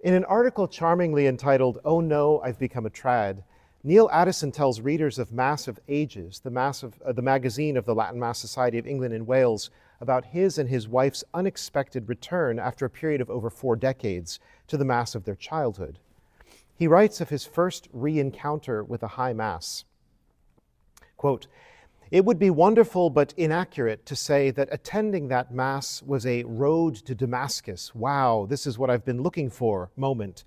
In an article charmingly entitled, Oh No, I've Become a Trad, Neil Addison tells readers of Mass of Ages, the, mass of, uh, the magazine of the Latin Mass Society of England and Wales, about his and his wife's unexpected return after a period of over four decades to the Mass of their childhood. He writes of his first re encounter with a high Mass. Quote, it would be wonderful but inaccurate to say that attending that Mass was a road to Damascus, wow, this is what I've been looking for moment.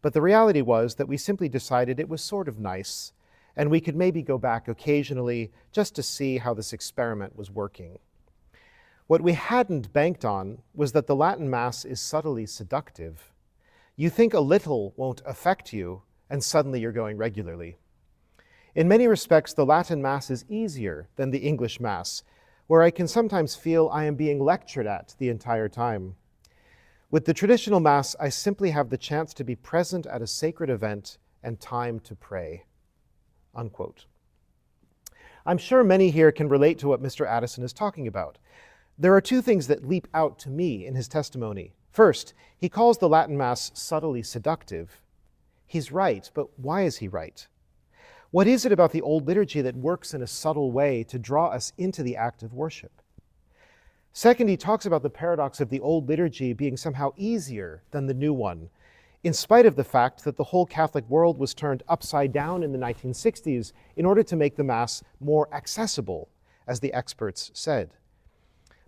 But the reality was that we simply decided it was sort of nice, and we could maybe go back occasionally just to see how this experiment was working. What we hadn't banked on was that the Latin Mass is subtly seductive. You think a little won't affect you, and suddenly you're going regularly. In many respects, the Latin Mass is easier than the English Mass, where I can sometimes feel I am being lectured at the entire time. With the traditional Mass, I simply have the chance to be present at a sacred event and time to pray. Unquote. I'm sure many here can relate to what Mr. Addison is talking about. There are two things that leap out to me in his testimony. First, he calls the Latin Mass subtly seductive. He's right, but why is he right? What is it about the old liturgy that works in a subtle way to draw us into the act of worship? Second, he talks about the paradox of the old liturgy being somehow easier than the new one, in spite of the fact that the whole Catholic world was turned upside down in the 1960s in order to make the Mass more accessible, as the experts said.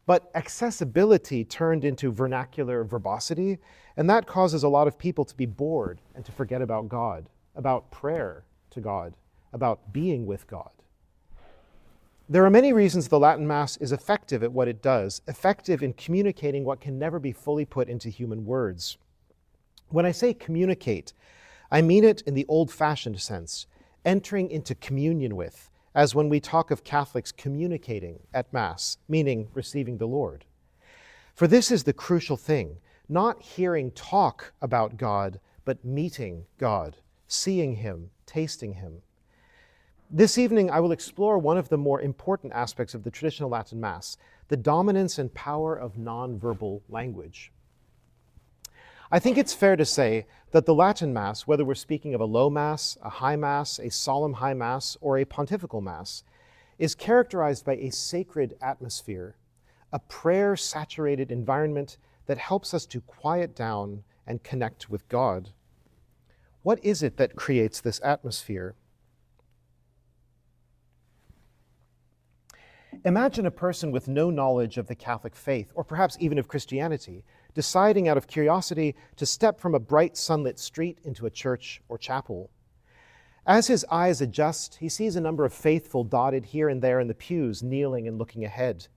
But accessibility turned into vernacular verbosity, and that causes a lot of people to be bored and to forget about God, about prayer to God about being with God. There are many reasons the Latin Mass is effective at what it does, effective in communicating what can never be fully put into human words. When I say communicate, I mean it in the old fashioned sense, entering into communion with, as when we talk of Catholics communicating at Mass, meaning receiving the Lord. For this is the crucial thing not hearing talk about God, but meeting God, seeing Him, tasting Him. This evening, I will explore one of the more important aspects of the traditional Latin Mass the dominance and power of nonverbal language. I think it's fair to say that the Latin Mass, whether we're speaking of a low Mass, a high Mass, a solemn high Mass, or a pontifical Mass, is characterized by a sacred atmosphere, a prayer saturated environment that helps us to quiet down and connect with God. What is it that creates this atmosphere? Imagine a person with no knowledge of the Catholic faith, or perhaps even of Christianity, deciding out of curiosity to step from a bright sunlit street into a church or chapel. As his eyes adjust, he sees a number of faithful dotted here and there in the pews, kneeling and looking ahead.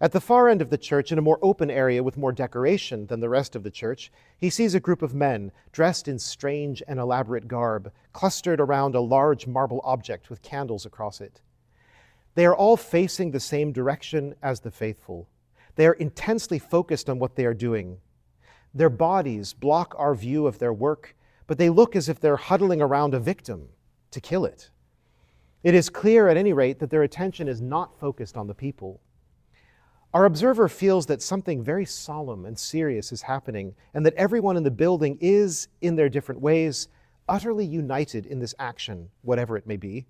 At the far end of the church, in a more open area with more decoration than the rest of the church, he sees a group of men dressed in strange and elaborate garb, clustered around a large marble object with candles across it. They are all facing the same direction as the faithful. They are intensely focused on what they are doing. Their bodies block our view of their work, but they look as if they're huddling around a victim to kill it. It is clear, at any rate, that their attention is not focused on the people. Our observer feels that something very solemn and serious is happening, and that everyone in the building is, in their different ways, utterly united in this action, whatever it may be.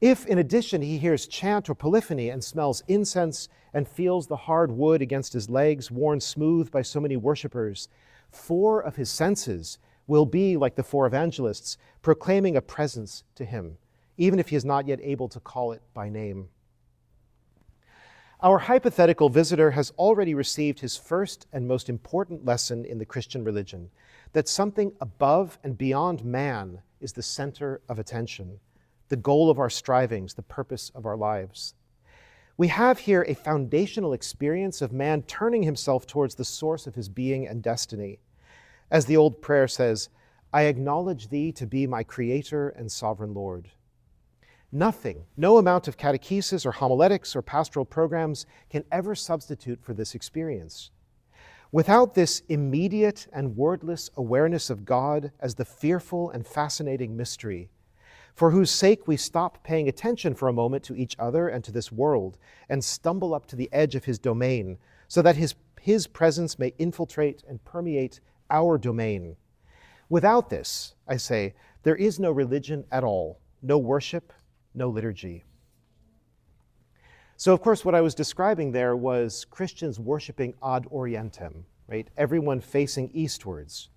If, in addition, he hears chant or polyphony and smells incense and feels the hard wood against his legs worn smooth by so many worshippers, four of his senses will be, like the four evangelists, proclaiming a presence to him, even if he is not yet able to call it by name. Our hypothetical visitor has already received his first and most important lesson in the Christian religion that something above and beyond man is the center of attention the goal of our strivings, the purpose of our lives. We have here a foundational experience of man turning himself towards the source of his being and destiny. As the old prayer says, I acknowledge thee to be my creator and sovereign Lord. Nothing, no amount of catechesis or homiletics or pastoral programs can ever substitute for this experience. Without this immediate and wordless awareness of God as the fearful and fascinating mystery, for whose sake we stop paying attention for a moment to each other and to this world, and stumble up to the edge of his domain, so that his, his presence may infiltrate and permeate our domain. Without this, I say, there is no religion at all, no worship, no liturgy. So, of course, what I was describing there was Christians worshiping ad orientem, right? Everyone facing eastwards.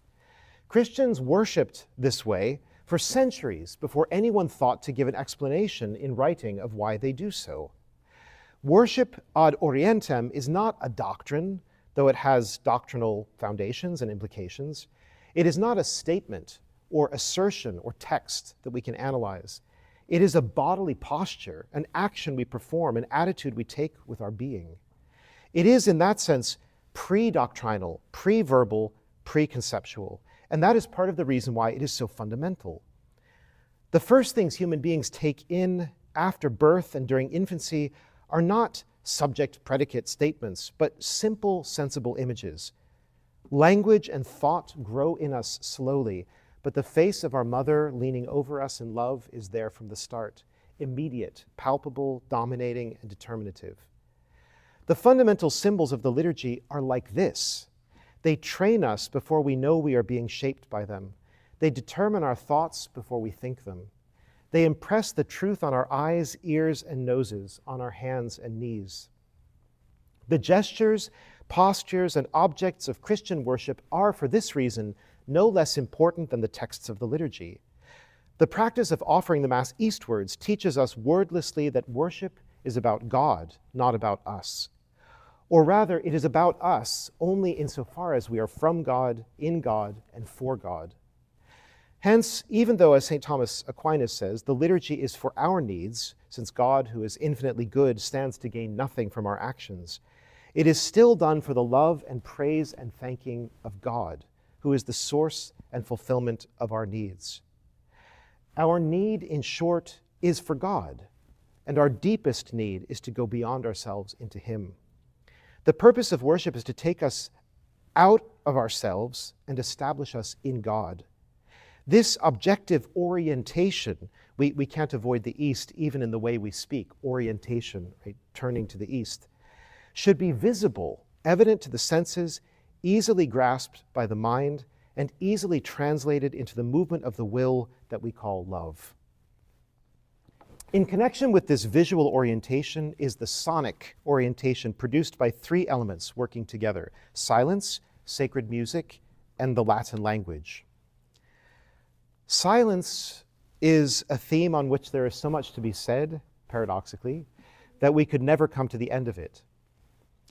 Christians worshiped this way for centuries before anyone thought to give an explanation in writing of why they do so. Worship ad orientem is not a doctrine, though it has doctrinal foundations and implications. It is not a statement or assertion or text that we can analyze. It is a bodily posture, an action we perform, an attitude we take with our being. It is, in that sense, pre doctrinal, pre verbal, pre conceptual. And that is part of the reason why it is so fundamental. The first things human beings take in after birth and during infancy are not subject predicate statements, but simple, sensible images. Language and thought grow in us slowly, but the face of our mother leaning over us in love is there from the start, immediate, palpable, dominating, and determinative. The fundamental symbols of the liturgy are like this they train us before we know we are being shaped by them, they determine our thoughts before we think them. They impress the truth on our eyes, ears, and noses, on our hands and knees. The gestures, postures, and objects of Christian worship are, for this reason, no less important than the texts of the liturgy. The practice of offering the Mass eastwards teaches us wordlessly that worship is about God, not about us. Or rather, it is about us only insofar as we are from God, in God, and for God. Hence, even though, as St. Thomas Aquinas says, the liturgy is for our needs, since God, who is infinitely good, stands to gain nothing from our actions, it is still done for the love and praise and thanking of God who is the source and fulfillment of our needs. Our need, in short, is for God, and our deepest need is to go beyond ourselves into Him. The purpose of worship is to take us out of ourselves and establish us in God. This objective orientation, we, we can't avoid the East even in the way we speak, orientation, right, turning to the East, should be visible, evident to the senses, easily grasped by the mind, and easily translated into the movement of the will that we call love. In connection with this visual orientation is the sonic orientation produced by three elements working together silence, sacred music, and the Latin language. Silence is a theme on which there is so much to be said, paradoxically, that we could never come to the end of it.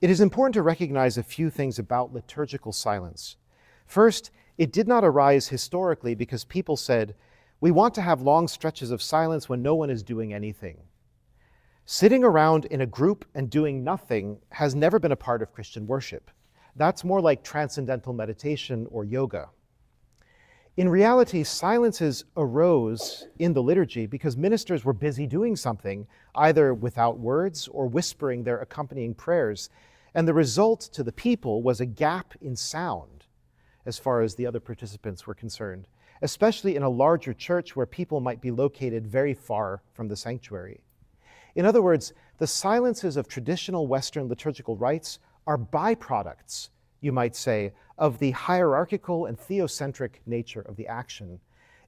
It is important to recognize a few things about liturgical silence. First, it did not arise historically because people said, we want to have long stretches of silence when no one is doing anything. Sitting around in a group and doing nothing has never been a part of Christian worship. That's more like transcendental meditation or yoga. In reality, silences arose in the liturgy because ministers were busy doing something, either without words or whispering their accompanying prayers, and the result to the people was a gap in sound as far as the other participants were concerned, especially in a larger church where people might be located very far from the sanctuary. In other words, the silences of traditional Western liturgical rites are byproducts, you might say, of the hierarchical and theocentric nature of the action.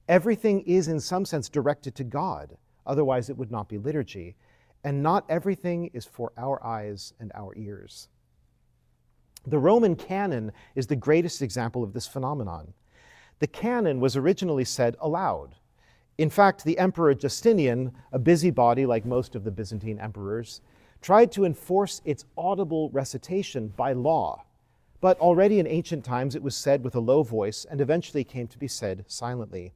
Everything is, in some sense, directed to God, otherwise, it would not be liturgy, and not everything is for our eyes and our ears. The Roman canon is the greatest example of this phenomenon. The canon was originally said aloud. In fact, the Emperor Justinian, a busybody like most of the Byzantine emperors, tried to enforce its audible recitation by law. But already in ancient times it was said with a low voice and eventually came to be said silently.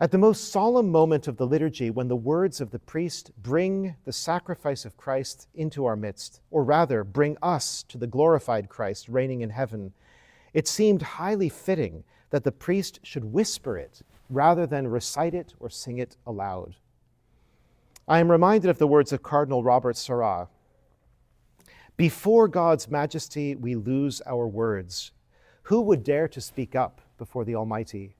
At the most solemn moment of the liturgy, when the words of the priest bring the sacrifice of Christ into our midst, or rather, bring us to the glorified Christ reigning in heaven, it seemed highly fitting that the priest should whisper it rather than recite it or sing it aloud. I am reminded of the words of Cardinal Robert Sarah Before God's majesty, we lose our words. Who would dare to speak up before the Almighty?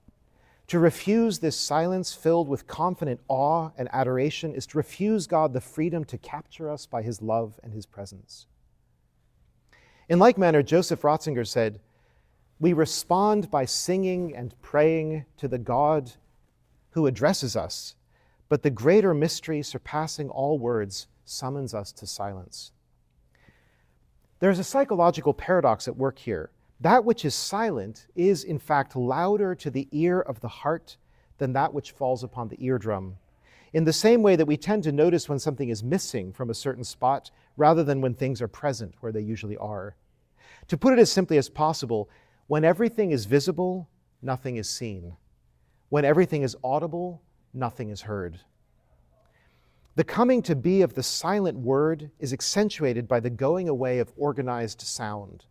To refuse this silence filled with confident awe and adoration is to refuse God the freedom to capture us by his love and his presence. In like manner, Joseph Ratzinger said, We respond by singing and praying to the God who addresses us, but the greater mystery surpassing all words summons us to silence. There's a psychological paradox at work here. That which is silent is, in fact, louder to the ear of the heart than that which falls upon the eardrum. In the same way that we tend to notice when something is missing from a certain spot rather than when things are present where they usually are. To put it as simply as possible, when everything is visible, nothing is seen. When everything is audible, nothing is heard. The coming to be of the silent word is accentuated by the going away of organized sound.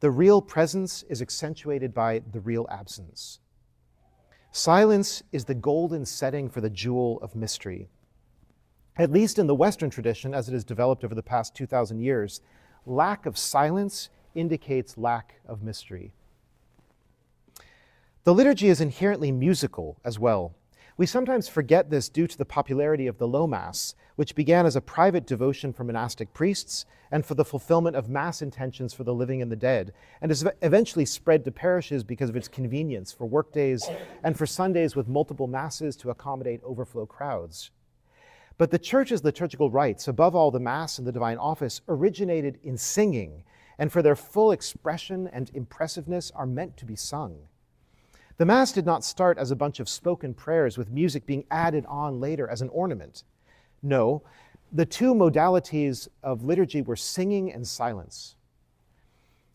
The real presence is accentuated by the real absence. Silence is the golden setting for the jewel of mystery. At least in the Western tradition, as it has developed over the past 2,000 years, lack of silence indicates lack of mystery. The liturgy is inherently musical as well. We sometimes forget this due to the popularity of the Low Mass, which began as a private devotion for monastic priests and for the fulfillment of Mass intentions for the living and the dead, and has eventually spread to parishes because of its convenience for workdays and for Sundays with multiple Masses to accommodate overflow crowds. But the Church's liturgical rites, above all the Mass and the Divine Office, originated in singing, and for their full expression and impressiveness are meant to be sung. The Mass did not start as a bunch of spoken prayers with music being added on later as an ornament. No, the two modalities of liturgy were singing and silence.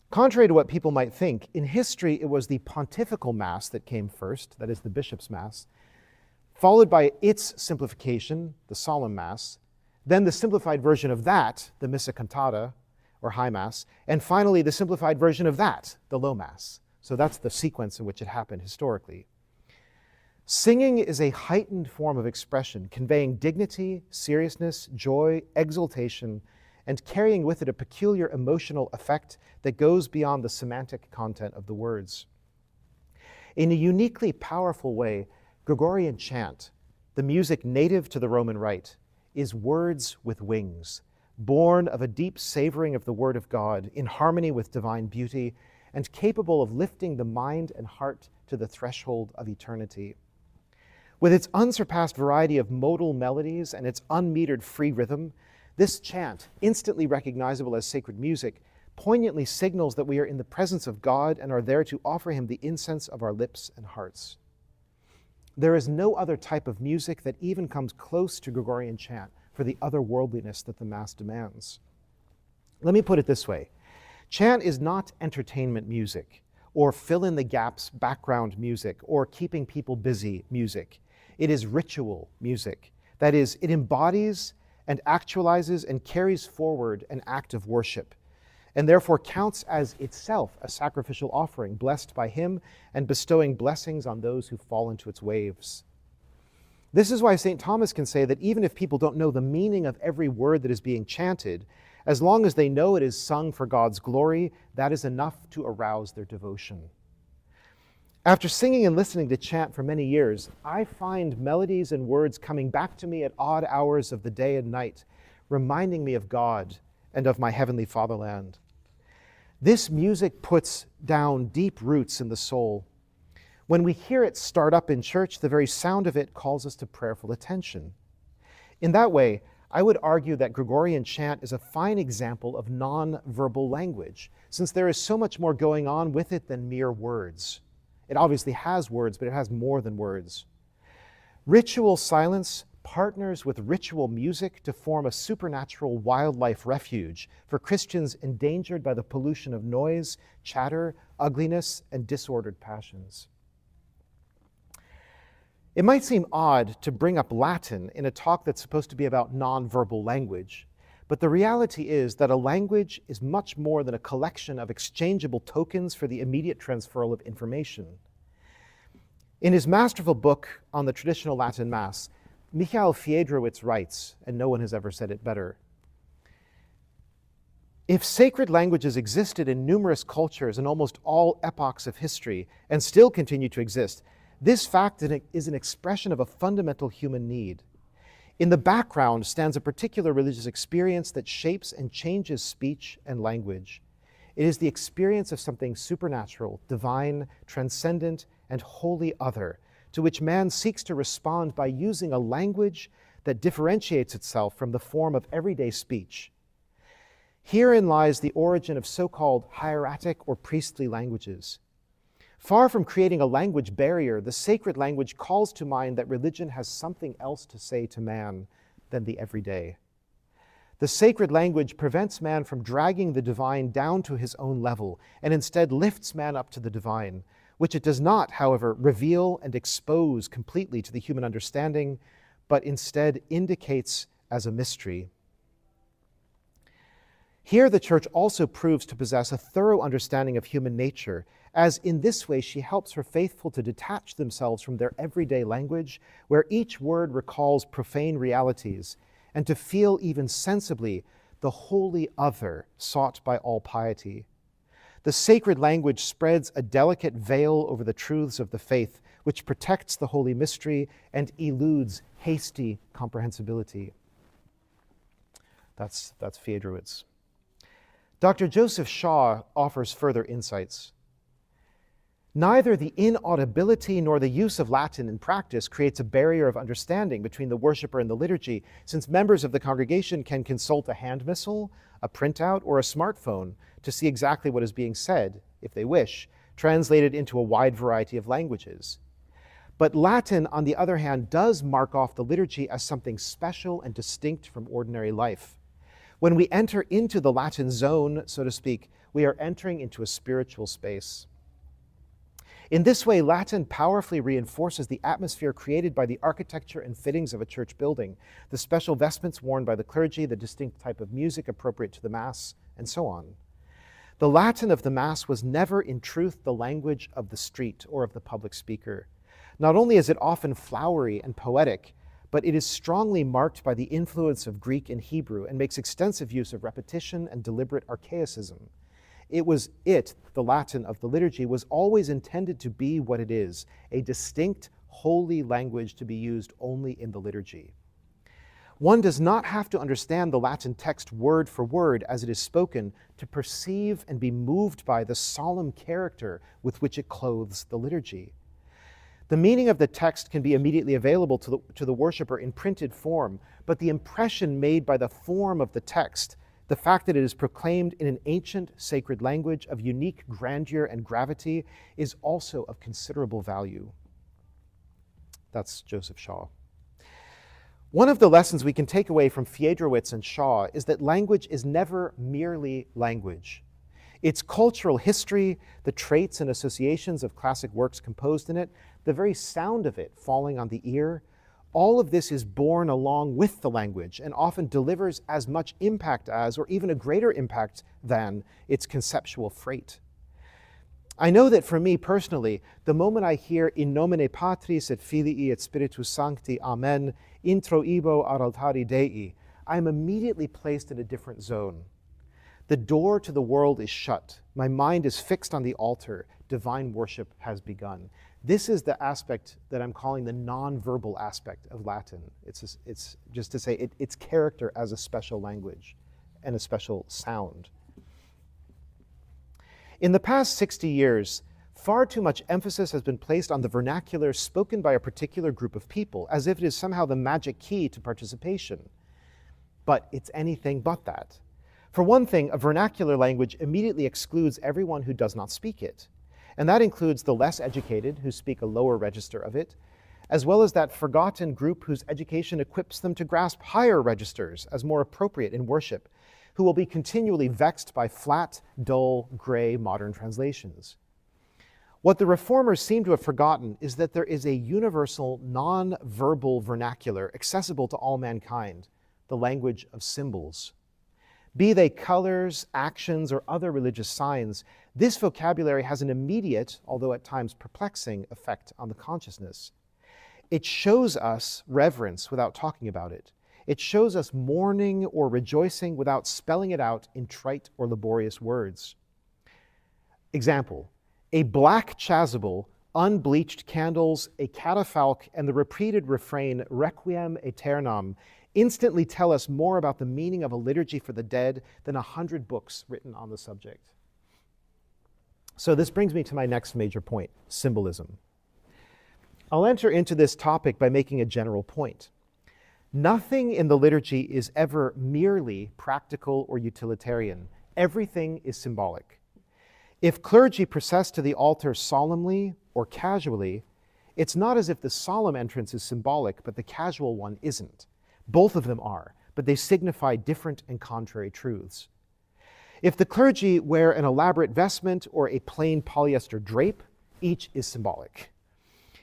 Contrary to what people might think, in history it was the pontifical Mass that came first, that is, the bishop's Mass, followed by its simplification, the solemn Mass, then the simplified version of that, the Missa Cantata, or High Mass, and finally the simplified version of that, the Low Mass. So that's the sequence in which it happened historically. Singing is a heightened form of expression, conveying dignity, seriousness, joy, exultation, and carrying with it a peculiar emotional effect that goes beyond the semantic content of the words. In a uniquely powerful way, Gregorian chant, the music native to the Roman Rite, is words with wings, born of a deep savoring of the Word of God in harmony with divine beauty and capable of lifting the mind and heart to the threshold of eternity. With its unsurpassed variety of modal melodies and its unmetered free rhythm, this chant, instantly recognizable as sacred music, poignantly signals that we are in the presence of God and are there to offer Him the incense of our lips and hearts. There is no other type of music that even comes close to Gregorian chant for the otherworldliness that the Mass demands. Let me put it this way Chant is not entertainment music or fill in the gaps background music or keeping people busy music. It is ritual music. That is, it embodies and actualizes and carries forward an act of worship, and therefore counts as itself a sacrificial offering, blessed by Him and bestowing blessings on those who fall into its waves. This is why St. Thomas can say that even if people don't know the meaning of every word that is being chanted, as long as they know it is sung for God's glory, that is enough to arouse their devotion. After singing and listening to chant for many years, I find melodies and words coming back to me at odd hours of the day and night, reminding me of God and of my heavenly fatherland. This music puts down deep roots in the soul. When we hear it start up in church, the very sound of it calls us to prayerful attention. In that way, I would argue that Gregorian chant is a fine example of non-verbal language, since there is so much more going on with it than mere words. It obviously has words, but it has more than words. Ritual silence partners with ritual music to form a supernatural wildlife refuge for Christians endangered by the pollution of noise, chatter, ugliness, and disordered passions. It might seem odd to bring up Latin in a talk that's supposed to be about nonverbal language, but the reality is that a language is much more than a collection of exchangeable tokens for the immediate transferal of information. In his masterful book on the traditional Latin Mass, Michael Fiedrowicz writes, and no one has ever said it better if sacred languages existed in numerous cultures in almost all epochs of history and still continue to exist, this fact is an expression of a fundamental human need. In the background stands a particular religious experience that shapes and changes speech and language. It is the experience of something supernatural, divine, transcendent, and wholly other, to which man seeks to respond by using a language that differentiates itself from the form of everyday speech. Herein lies the origin of so called hieratic or priestly languages. Far from creating a language barrier, the sacred language calls to mind that religion has something else to say to man than the everyday. The sacred language prevents man from dragging the divine down to his own level and instead lifts man up to the divine, which it does not, however, reveal and expose completely to the human understanding, but instead indicates as a mystery. Here, the church also proves to possess a thorough understanding of human nature, as in this way she helps her faithful to detach themselves from their everyday language, where each word recalls profane realities, and to feel even sensibly the holy other sought by all piety. The sacred language spreads a delicate veil over the truths of the faith, which protects the holy mystery and eludes hasty comprehensibility. That's, that's Fiedrowicz. Dr. Joseph Shaw offers further insights. Neither the inaudibility nor the use of Latin in practice creates a barrier of understanding between the worshiper and the liturgy, since members of the congregation can consult a hand missal, a printout, or a smartphone to see exactly what is being said, if they wish, translated into a wide variety of languages. But Latin, on the other hand, does mark off the liturgy as something special and distinct from ordinary life. When we enter into the Latin zone, so to speak, we are entering into a spiritual space. In this way, Latin powerfully reinforces the atmosphere created by the architecture and fittings of a church building, the special vestments worn by the clergy, the distinct type of music appropriate to the Mass, and so on. The Latin of the Mass was never, in truth, the language of the street or of the public speaker. Not only is it often flowery and poetic, but it is strongly marked by the influence of Greek and Hebrew and makes extensive use of repetition and deliberate archaicism. It was it, the Latin of the liturgy, was always intended to be what it is a distinct, holy language to be used only in the liturgy. One does not have to understand the Latin text word for word as it is spoken to perceive and be moved by the solemn character with which it clothes the liturgy. The meaning of the text can be immediately available to the, to the worshiper in printed form, but the impression made by the form of the text, the fact that it is proclaimed in an ancient sacred language of unique grandeur and gravity, is also of considerable value. That's Joseph Shaw. One of the lessons we can take away from Fiedrowicz and Shaw is that language is never merely language. Its cultural history, the traits and associations of classic works composed in it, the very sound of it falling on the ear, all of this is born along with the language and often delivers as much impact as, or even a greater impact than, its conceptual freight. I know that for me personally, the moment I hear In nomine Patris et Filii et Spiritus Sancti, Amen, introibo ad altare Dei, I am immediately placed in a different zone. The door to the world is shut. My mind is fixed on the altar. Divine worship has begun. This is the aspect that I'm calling the nonverbal aspect of Latin. It's, it's just to say it, its character as a special language and a special sound. In the past 60 years, far too much emphasis has been placed on the vernacular spoken by a particular group of people, as if it is somehow the magic key to participation. But it's anything but that. For one thing, a vernacular language immediately excludes everyone who does not speak it and that includes the less educated who speak a lower register of it, as well as that forgotten group whose education equips them to grasp higher registers as more appropriate in worship, who will be continually vexed by flat, dull, gray modern translations. What the reformers seem to have forgotten is that there is a universal, non verbal vernacular accessible to all mankind, the language of symbols. Be they colors, actions, or other religious signs, this vocabulary has an immediate, although at times perplexing, effect on the consciousness. It shows us reverence without talking about it. It shows us mourning or rejoicing without spelling it out in trite or laborious words. Example A black chasuble, unbleached candles, a catafalque, and the repeated refrain, Requiem aeternam, instantly tell us more about the meaning of a liturgy for the dead than a hundred books written on the subject. So, this brings me to my next major point symbolism. I'll enter into this topic by making a general point. Nothing in the liturgy is ever merely practical or utilitarian, everything is symbolic. If clergy process to the altar solemnly or casually, it's not as if the solemn entrance is symbolic, but the casual one isn't. Both of them are, but they signify different and contrary truths. If the clergy wear an elaborate vestment or a plain polyester drape, each is symbolic.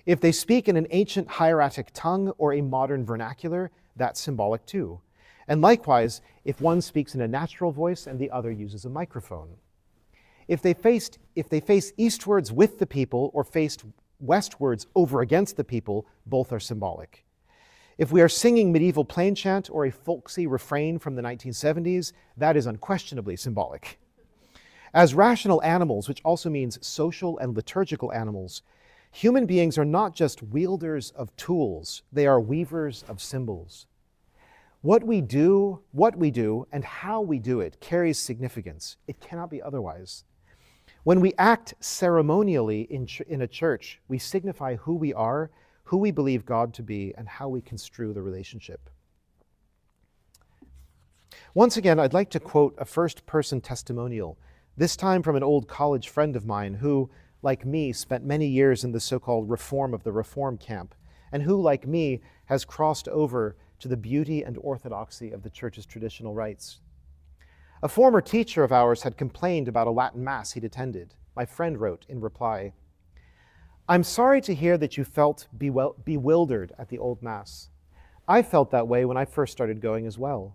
If they speak in an ancient hieratic tongue or a modern vernacular, that's symbolic too. And likewise, if one speaks in a natural voice and the other uses a microphone. If they, faced, if they face eastwards with the people or faced westwards over against the people, both are symbolic. If we are singing medieval plain chant or a folksy refrain from the 1970s, that is unquestionably symbolic. As rational animals, which also means social and liturgical animals, human beings are not just wielders of tools, they are weavers of symbols. What we do, what we do, and how we do it carries significance. It cannot be otherwise. When we act ceremonially in, in a church, we signify who we are, who we believe God to be, and how we construe the relationship. Once again, I'd like to quote a first person testimonial, this time from an old college friend of mine who, like me, spent many years in the so called reform of the reform camp, and who, like me, has crossed over to the beauty and orthodoxy of the church's traditional rites. A former teacher of ours had complained about a Latin Mass he'd attended. My friend wrote in reply I'm sorry to hear that you felt bewildered at the old Mass. I felt that way when I first started going as well.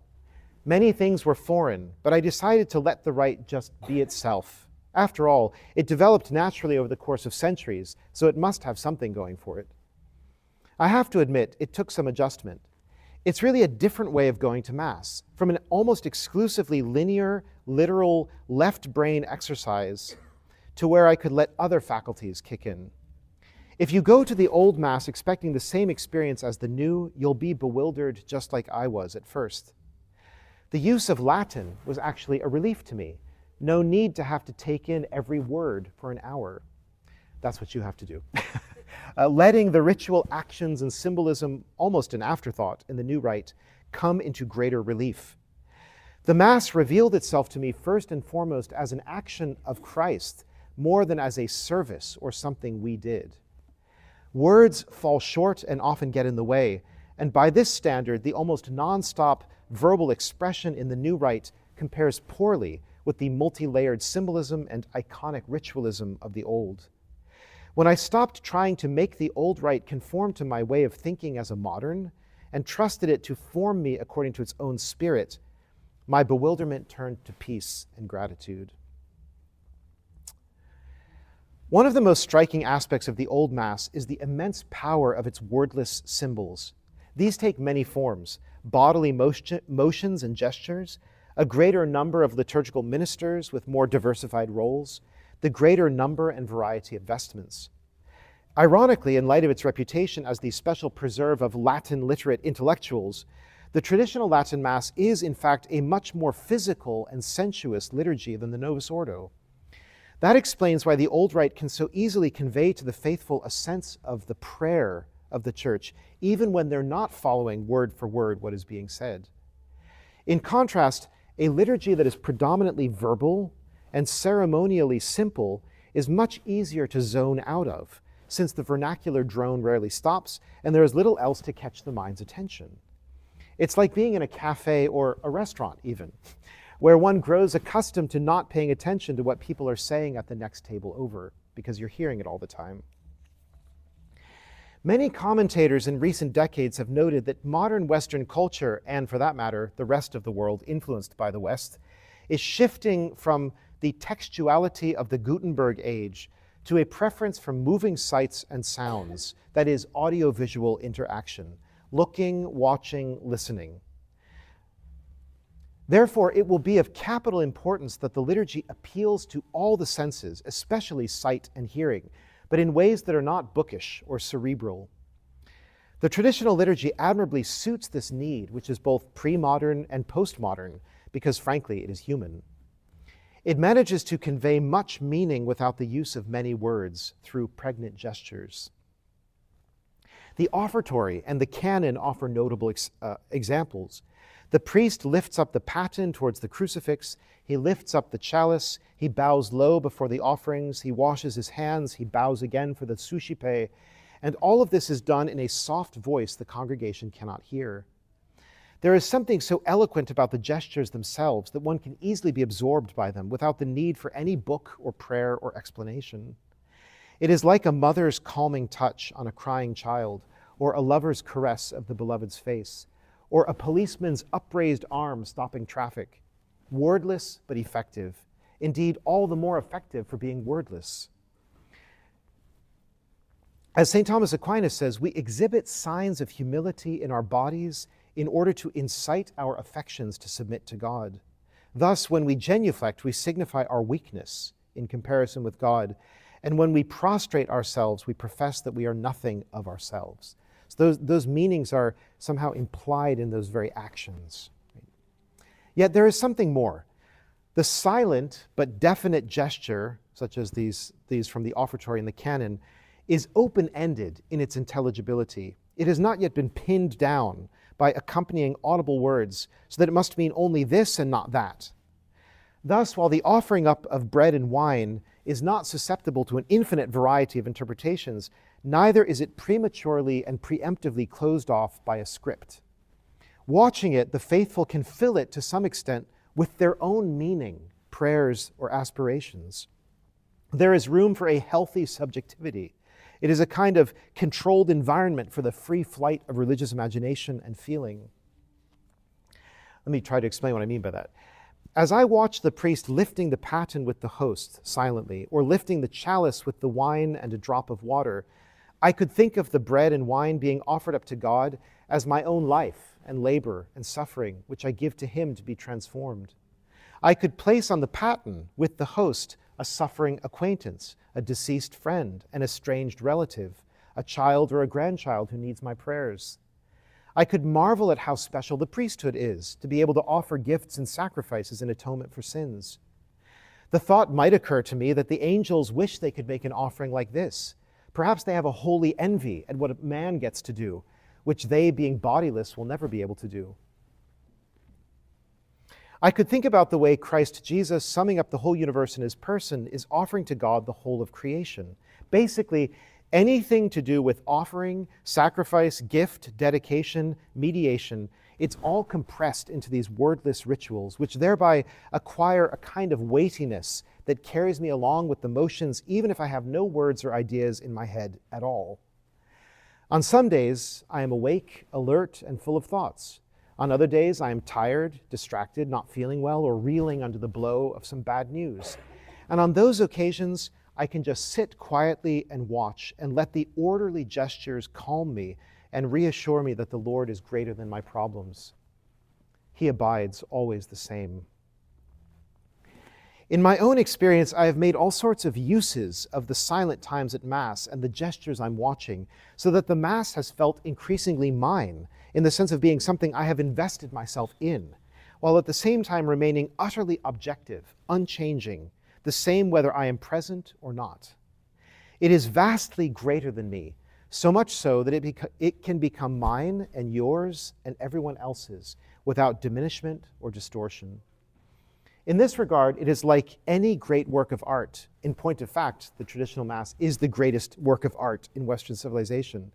Many things were foreign, but I decided to let the rite just be itself. After all, it developed naturally over the course of centuries, so it must have something going for it. I have to admit, it took some adjustment. It's really a different way of going to Mass, from an almost exclusively linear, literal, left brain exercise to where I could let other faculties kick in. If you go to the old Mass expecting the same experience as the new, you'll be bewildered just like I was at first. The use of Latin was actually a relief to me. No need to have to take in every word for an hour. That's what you have to do. uh, letting the ritual actions and symbolism, almost an afterthought in the new rite, come into greater relief. The Mass revealed itself to me first and foremost as an action of Christ, more than as a service or something we did. Words fall short and often get in the way, and by this standard, the almost nonstop verbal expression in the new rite compares poorly with the multi layered symbolism and iconic ritualism of the old. When I stopped trying to make the old rite conform to my way of thinking as a modern and trusted it to form me according to its own spirit, my bewilderment turned to peace and gratitude. One of the most striking aspects of the Old Mass is the immense power of its wordless symbols. These take many forms bodily motion, motions and gestures, a greater number of liturgical ministers with more diversified roles, the greater number and variety of vestments. Ironically, in light of its reputation as the special preserve of Latin literate intellectuals, the traditional Latin Mass is, in fact, a much more physical and sensuous liturgy than the Novus Ordo. That explains why the Old Rite can so easily convey to the faithful a sense of the prayer of the church, even when they're not following word for word what is being said. In contrast, a liturgy that is predominantly verbal and ceremonially simple is much easier to zone out of, since the vernacular drone rarely stops and there is little else to catch the mind's attention. It's like being in a cafe or a restaurant, even, where one grows accustomed to not paying attention to what people are saying at the next table over because you're hearing it all the time. Many commentators in recent decades have noted that modern Western culture, and for that matter, the rest of the world influenced by the West, is shifting from the textuality of the Gutenberg age to a preference for moving sights and sounds, that is, audiovisual interaction, looking, watching, listening. Therefore, it will be of capital importance that the liturgy appeals to all the senses, especially sight and hearing, but in ways that are not bookish or cerebral. The traditional liturgy admirably suits this need, which is both pre modern and postmodern, because frankly, it is human. It manages to convey much meaning without the use of many words through pregnant gestures. The offertory and the canon offer notable ex- uh, examples. The priest lifts up the paten towards the crucifix. He lifts up the chalice. He bows low before the offerings. He washes his hands. He bows again for the suscipe. And all of this is done in a soft voice the congregation cannot hear. There is something so eloquent about the gestures themselves that one can easily be absorbed by them without the need for any book or prayer or explanation. It is like a mother's calming touch on a crying child, or a lover's caress of the beloved's face or a policeman's upraised arm stopping traffic. Wordless but effective. Indeed, all the more effective for being wordless. As St. Thomas Aquinas says, we exhibit signs of humility in our bodies in order to incite our affections to submit to God. Thus, when we genuflect, we signify our weakness in comparison with God. And when we prostrate ourselves, we profess that we are nothing of ourselves. Those, those meanings are somehow implied in those very actions. Yet there is something more. The silent but definite gesture, such as these, these from the offertory and the canon, is open ended in its intelligibility. It has not yet been pinned down by accompanying audible words, so that it must mean only this and not that. Thus, while the offering up of bread and wine is not susceptible to an infinite variety of interpretations, neither is it prematurely and preemptively closed off by a script. Watching it, the faithful can fill it to some extent with their own meaning, prayers, or aspirations. There is room for a healthy subjectivity. It is a kind of controlled environment for the free flight of religious imagination and feeling. Let me try to explain what I mean by that. As I watch the priest lifting the paten with the host silently, or lifting the chalice with the wine and a drop of water, I could think of the bread and wine being offered up to God as my own life and labor and suffering, which I give to Him to be transformed. I could place on the paten with the host a suffering acquaintance, a deceased friend, an estranged relative, a child or a grandchild who needs my prayers. I could marvel at how special the priesthood is to be able to offer gifts and sacrifices in atonement for sins. The thought might occur to me that the angels wish they could make an offering like this Perhaps they have a holy envy at what a man gets to do, which they, being bodiless, will never be able to do. I could think about the way Christ Jesus, summing up the whole universe in his person, is offering to God the whole of creation. Basically, anything to do with offering, sacrifice, gift, dedication, mediation, it's all compressed into these wordless rituals, which thereby acquire a kind of weightiness that carries me along with the motions, even if I have no words or ideas in my head at all. On some days, I am awake, alert, and full of thoughts. On other days, I am tired, distracted, not feeling well, or reeling under the blow of some bad news. And on those occasions, I can just sit quietly and watch and let the orderly gestures calm me and reassure me that the Lord is greater than my problems. He abides always the same. In my own experience, I have made all sorts of uses of the silent times at Mass and the gestures I'm watching, so that the Mass has felt increasingly mine, in the sense of being something I have invested myself in, while at the same time remaining utterly objective, unchanging, the same whether I am present or not. It is vastly greater than me, so much so that it, beca- it can become mine and yours and everyone else's without diminishment or distortion. In this regard, it is like any great work of art. In point of fact, the traditional Mass is the greatest work of art in Western civilization.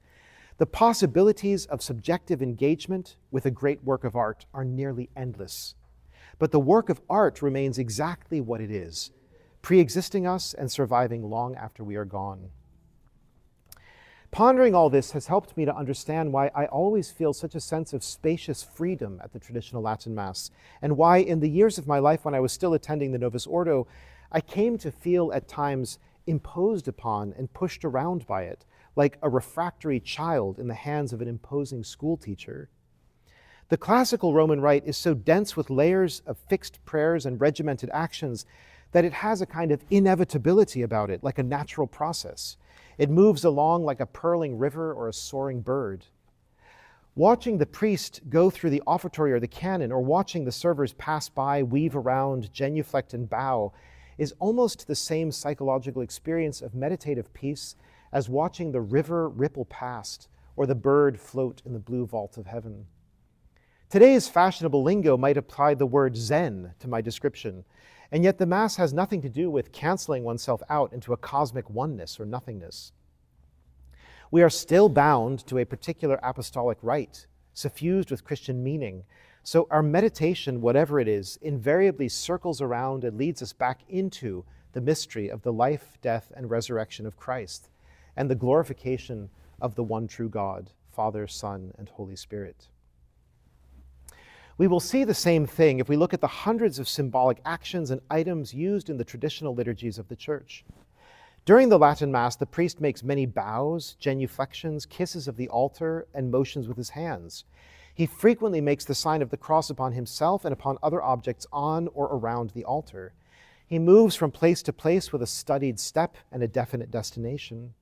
The possibilities of subjective engagement with a great work of art are nearly endless. But the work of art remains exactly what it is, pre existing us and surviving long after we are gone. Pondering all this has helped me to understand why I always feel such a sense of spacious freedom at the traditional Latin Mass, and why, in the years of my life when I was still attending the Novus Ordo, I came to feel at times imposed upon and pushed around by it, like a refractory child in the hands of an imposing schoolteacher. The classical Roman Rite is so dense with layers of fixed prayers and regimented actions that it has a kind of inevitability about it, like a natural process. It moves along like a purling river or a soaring bird. Watching the priest go through the offertory or the canon, or watching the servers pass by, weave around, genuflect, and bow, is almost the same psychological experience of meditative peace as watching the river ripple past or the bird float in the blue vault of heaven. Today's fashionable lingo might apply the word Zen to my description, and yet the Mass has nothing to do with canceling oneself out into a cosmic oneness or nothingness. We are still bound to a particular apostolic rite, suffused with Christian meaning. So our meditation, whatever it is, invariably circles around and leads us back into the mystery of the life, death, and resurrection of Christ and the glorification of the one true God, Father, Son, and Holy Spirit. We will see the same thing if we look at the hundreds of symbolic actions and items used in the traditional liturgies of the Church. During the Latin Mass, the priest makes many bows, genuflections, kisses of the altar, and motions with his hands. He frequently makes the sign of the cross upon himself and upon other objects on or around the altar. He moves from place to place with a studied step and a definite destination.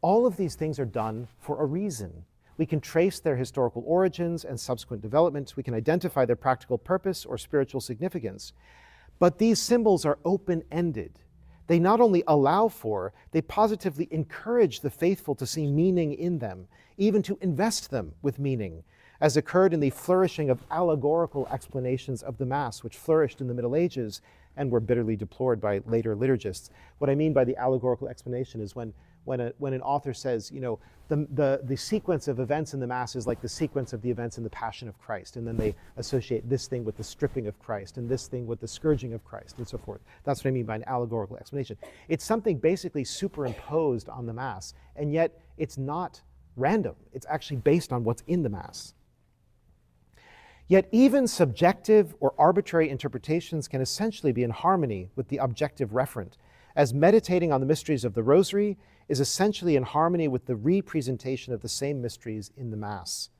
All of these things are done for a reason. We can trace their historical origins and subsequent developments. We can identify their practical purpose or spiritual significance. But these symbols are open ended. They not only allow for, they positively encourage the faithful to see meaning in them, even to invest them with meaning, as occurred in the flourishing of allegorical explanations of the Mass, which flourished in the Middle Ages and were bitterly deplored by later liturgists. What I mean by the allegorical explanation is when when, a, when an author says, you know, the, the, the sequence of events in the Mass is like the sequence of the events in the Passion of Christ. And then they associate this thing with the stripping of Christ and this thing with the scourging of Christ and so forth. That's what I mean by an allegorical explanation. It's something basically superimposed on the Mass, and yet it's not random. It's actually based on what's in the Mass. Yet, even subjective or arbitrary interpretations can essentially be in harmony with the objective referent, as meditating on the mysteries of the Rosary is essentially in harmony with the representation of the same mysteries in the Mass.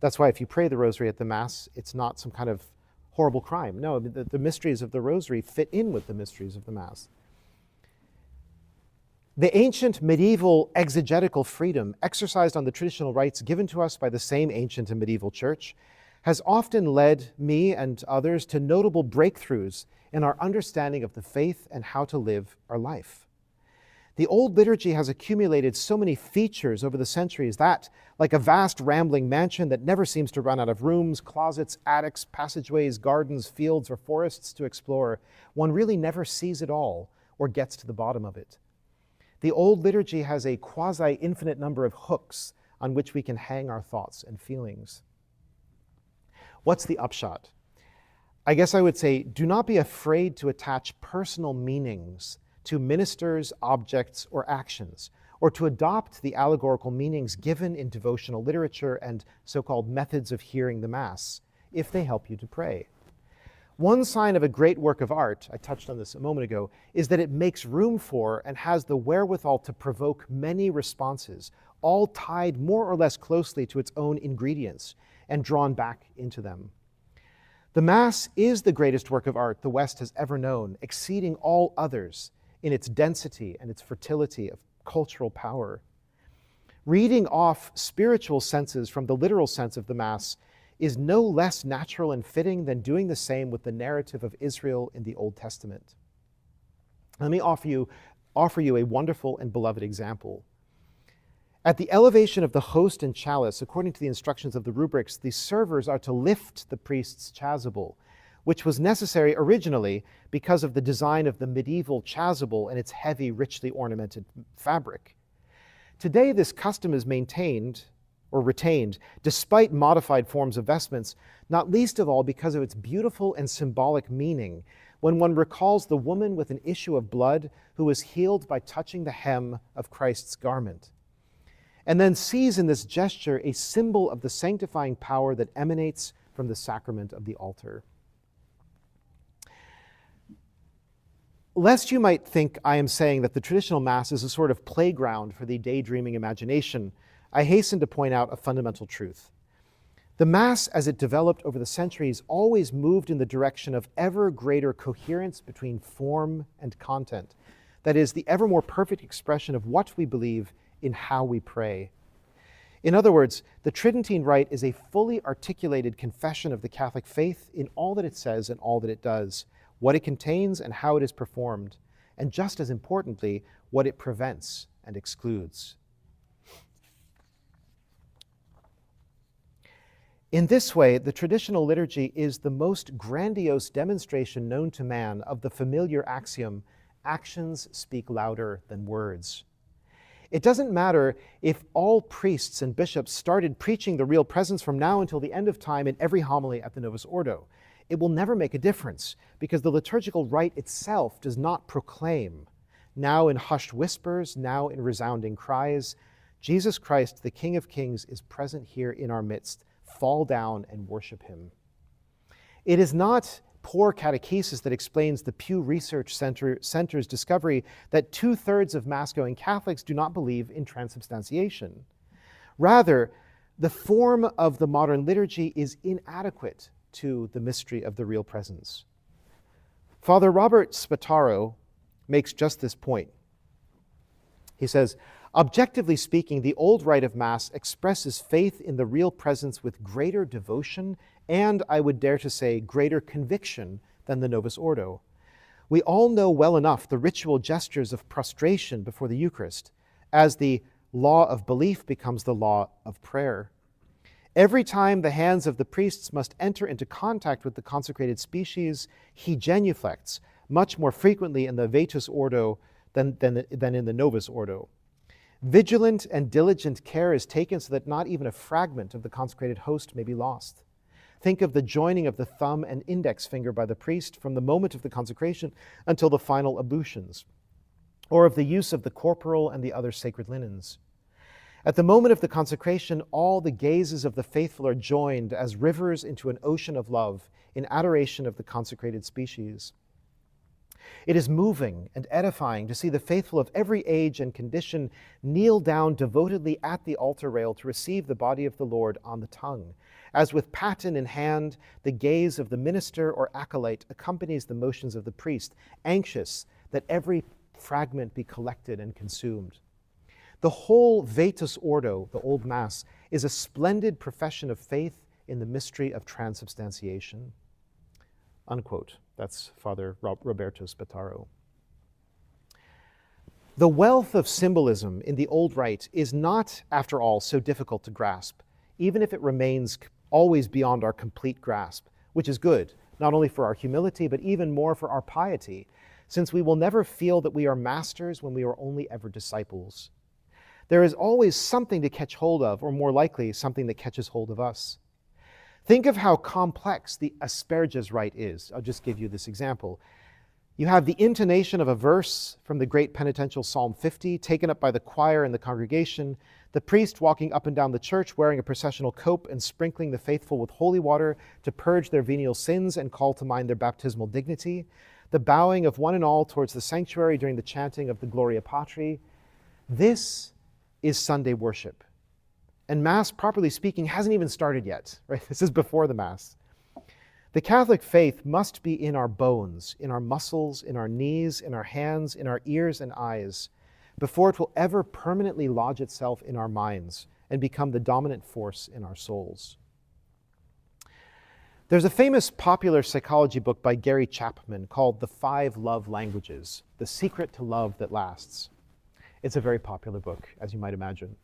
That's why if you pray the Rosary at the Mass, it's not some kind of horrible crime. No, the, the mysteries of the Rosary fit in with the mysteries of the Mass. The ancient medieval exegetical freedom exercised on the traditional rites given to us by the same ancient and medieval church has often led me and others to notable breakthroughs in our understanding of the faith and how to live our life. The old liturgy has accumulated so many features over the centuries that, like a vast rambling mansion that never seems to run out of rooms, closets, attics, passageways, gardens, fields, or forests to explore, one really never sees it all or gets to the bottom of it. The old liturgy has a quasi infinite number of hooks on which we can hang our thoughts and feelings. What's the upshot? I guess I would say do not be afraid to attach personal meanings to ministers, objects, or actions, or to adopt the allegorical meanings given in devotional literature and so called methods of hearing the Mass, if they help you to pray. One sign of a great work of art, I touched on this a moment ago, is that it makes room for and has the wherewithal to provoke many responses, all tied more or less closely to its own ingredients and drawn back into them. The Mass is the greatest work of art the West has ever known, exceeding all others in its density and its fertility of cultural power. Reading off spiritual senses from the literal sense of the Mass is no less natural and fitting than doing the same with the narrative of Israel in the Old Testament. Let me offer you, offer you a wonderful and beloved example. At the elevation of the host and chalice, according to the instructions of the rubrics, the servers are to lift the priest's chasuble which was necessary originally because of the design of the medieval chasuble and its heavy, richly ornamented fabric. Today, this custom is maintained or retained despite modified forms of vestments, not least of all because of its beautiful and symbolic meaning when one recalls the woman with an issue of blood who was healed by touching the hem of Christ's garment, and then sees in this gesture a symbol of the sanctifying power that emanates from the sacrament of the altar. Lest you might think I am saying that the traditional Mass is a sort of playground for the daydreaming imagination, I hasten to point out a fundamental truth. The Mass, as it developed over the centuries, always moved in the direction of ever greater coherence between form and content. That is, the ever more perfect expression of what we believe in how we pray. In other words, the Tridentine Rite is a fully articulated confession of the Catholic faith in all that it says and all that it does, what it contains and how it is performed, and just as importantly, what it prevents and excludes. In this way, the traditional liturgy is the most grandiose demonstration known to man of the familiar axiom actions speak louder than words. It doesn't matter if all priests and bishops started preaching the real presence from now until the end of time in every homily at the Novus Ordo. It will never make a difference because the liturgical rite itself does not proclaim, now in hushed whispers, now in resounding cries, Jesus Christ, the King of Kings, is present here in our midst. Fall down and worship him. It is not poor catechesis that explains the Pew Research Center, Center's discovery that two thirds of Mass going Catholics do not believe in transubstantiation. Rather, the form of the modern liturgy is inadequate to the mystery of the real presence. Father Robert Spataro makes just this point. He says, Objectively speaking, the old rite of Mass expresses faith in the real presence with greater devotion and, I would dare to say, greater conviction than the Novus Ordo. We all know well enough the ritual gestures of prostration before the Eucharist, as the law of belief becomes the law of prayer. Every time the hands of the priests must enter into contact with the consecrated species, he genuflects, much more frequently in the Vetus Ordo than, than, than in the Novus Ordo. Vigilant and diligent care is taken so that not even a fragment of the consecrated host may be lost. Think of the joining of the thumb and index finger by the priest from the moment of the consecration until the final ablutions, or of the use of the corporal and the other sacred linens. At the moment of the consecration, all the gazes of the faithful are joined as rivers into an ocean of love in adoration of the consecrated species. It is moving and edifying to see the faithful of every age and condition kneel down devotedly at the altar rail to receive the body of the Lord on the tongue as with paten in hand, the gaze of the minister or acolyte accompanies the motions of the priest, anxious that every fragment be collected and consumed. The whole Vetus Ordo, the Old Mass, is a splendid profession of faith in the mystery of transubstantiation. Unquote. That's Father Roberto Spataro. The wealth of symbolism in the Old Rite is not, after all, so difficult to grasp, even if it remains always beyond our complete grasp, which is good, not only for our humility, but even more for our piety, since we will never feel that we are masters when we are only ever disciples. There is always something to catch hold of, or more likely, something that catches hold of us. Think of how complex the Asperges rite is. I'll just give you this example. You have the intonation of a verse from the great penitential Psalm 50, taken up by the choir and the congregation, the priest walking up and down the church wearing a processional cope and sprinkling the faithful with holy water to purge their venial sins and call to mind their baptismal dignity, the bowing of one and all towards the sanctuary during the chanting of the Gloria Patri. This is Sunday worship. And Mass, properly speaking, hasn't even started yet, right? This is before the Mass. The Catholic faith must be in our bones, in our muscles, in our knees, in our hands, in our ears and eyes before it will ever permanently lodge itself in our minds and become the dominant force in our souls. There's a famous popular psychology book by Gary Chapman called The Five Love Languages The Secret to Love That Lasts. It's a very popular book, as you might imagine.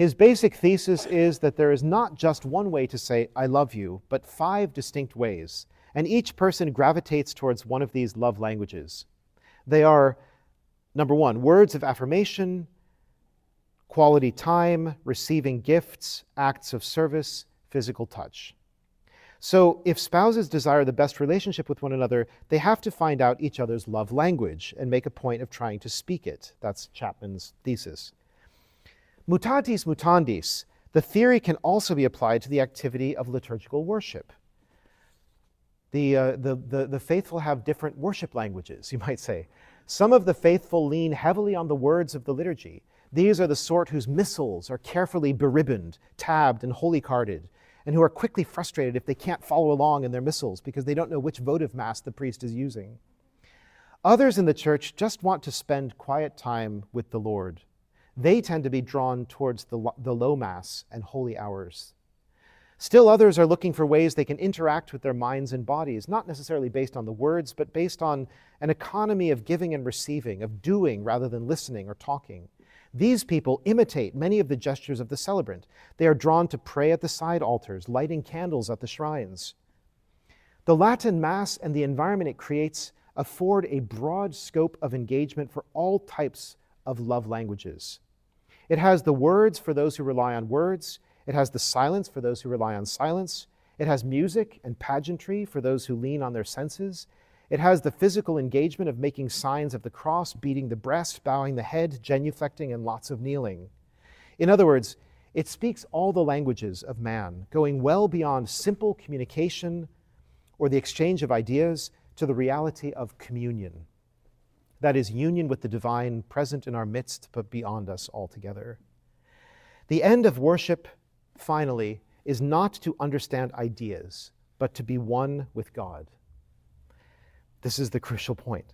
His basic thesis is that there is not just one way to say, I love you, but five distinct ways, and each person gravitates towards one of these love languages. They are Number one, words of affirmation, quality time, receiving gifts, acts of service, physical touch. So, if spouses desire the best relationship with one another, they have to find out each other's love language and make a point of trying to speak it. That's Chapman's thesis. Mutatis mutandis, the theory can also be applied to the activity of liturgical worship. The, uh, the, the, the faithful have different worship languages, you might say. Some of the faithful lean heavily on the words of the liturgy. These are the sort whose missals are carefully beribboned, tabbed, and holy carded, and who are quickly frustrated if they can't follow along in their missals because they don't know which votive mass the priest is using. Others in the church just want to spend quiet time with the Lord. They tend to be drawn towards the, the low Mass and holy hours. Still, others are looking for ways they can interact with their minds and bodies, not necessarily based on the words, but based on an economy of giving and receiving, of doing rather than listening or talking. These people imitate many of the gestures of the celebrant. They are drawn to pray at the side altars, lighting candles at the shrines. The Latin Mass and the environment it creates afford a broad scope of engagement for all types of love languages. It has the words for those who rely on words, it has the silence for those who rely on silence, it has music and pageantry for those who lean on their senses. It has the physical engagement of making signs of the cross, beating the breast, bowing the head, genuflecting, and lots of kneeling. In other words, it speaks all the languages of man, going well beyond simple communication or the exchange of ideas to the reality of communion. That is, union with the divine present in our midst, but beyond us altogether. The end of worship, finally, is not to understand ideas, but to be one with God. This is the crucial point.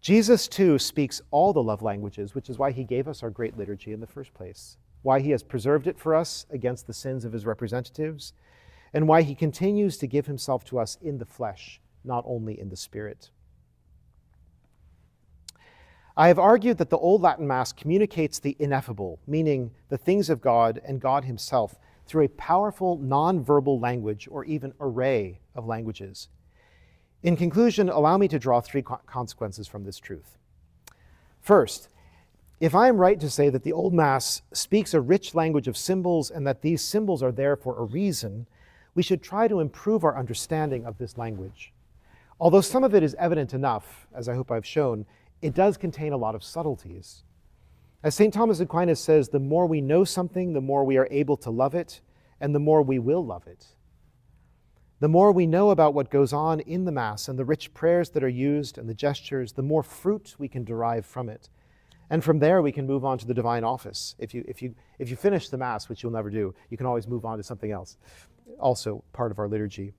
Jesus, too, speaks all the love languages, which is why he gave us our great liturgy in the first place, why he has preserved it for us against the sins of his representatives, and why he continues to give himself to us in the flesh, not only in the spirit. I have argued that the Old Latin Mass communicates the ineffable, meaning the things of God and God Himself, through a powerful non-verbal language or even array of languages. In conclusion, allow me to draw three consequences from this truth. First, if I am right to say that the Old Mass speaks a rich language of symbols and that these symbols are there for a reason, we should try to improve our understanding of this language. Although some of it is evident enough, as I hope I've shown, it does contain a lot of subtleties. As St. Thomas Aquinas says, the more we know something, the more we are able to love it, and the more we will love it. The more we know about what goes on in the Mass and the rich prayers that are used and the gestures, the more fruit we can derive from it. And from there, we can move on to the divine office. If you, if, you, if you finish the Mass, which you'll never do, you can always move on to something else, also part of our liturgy.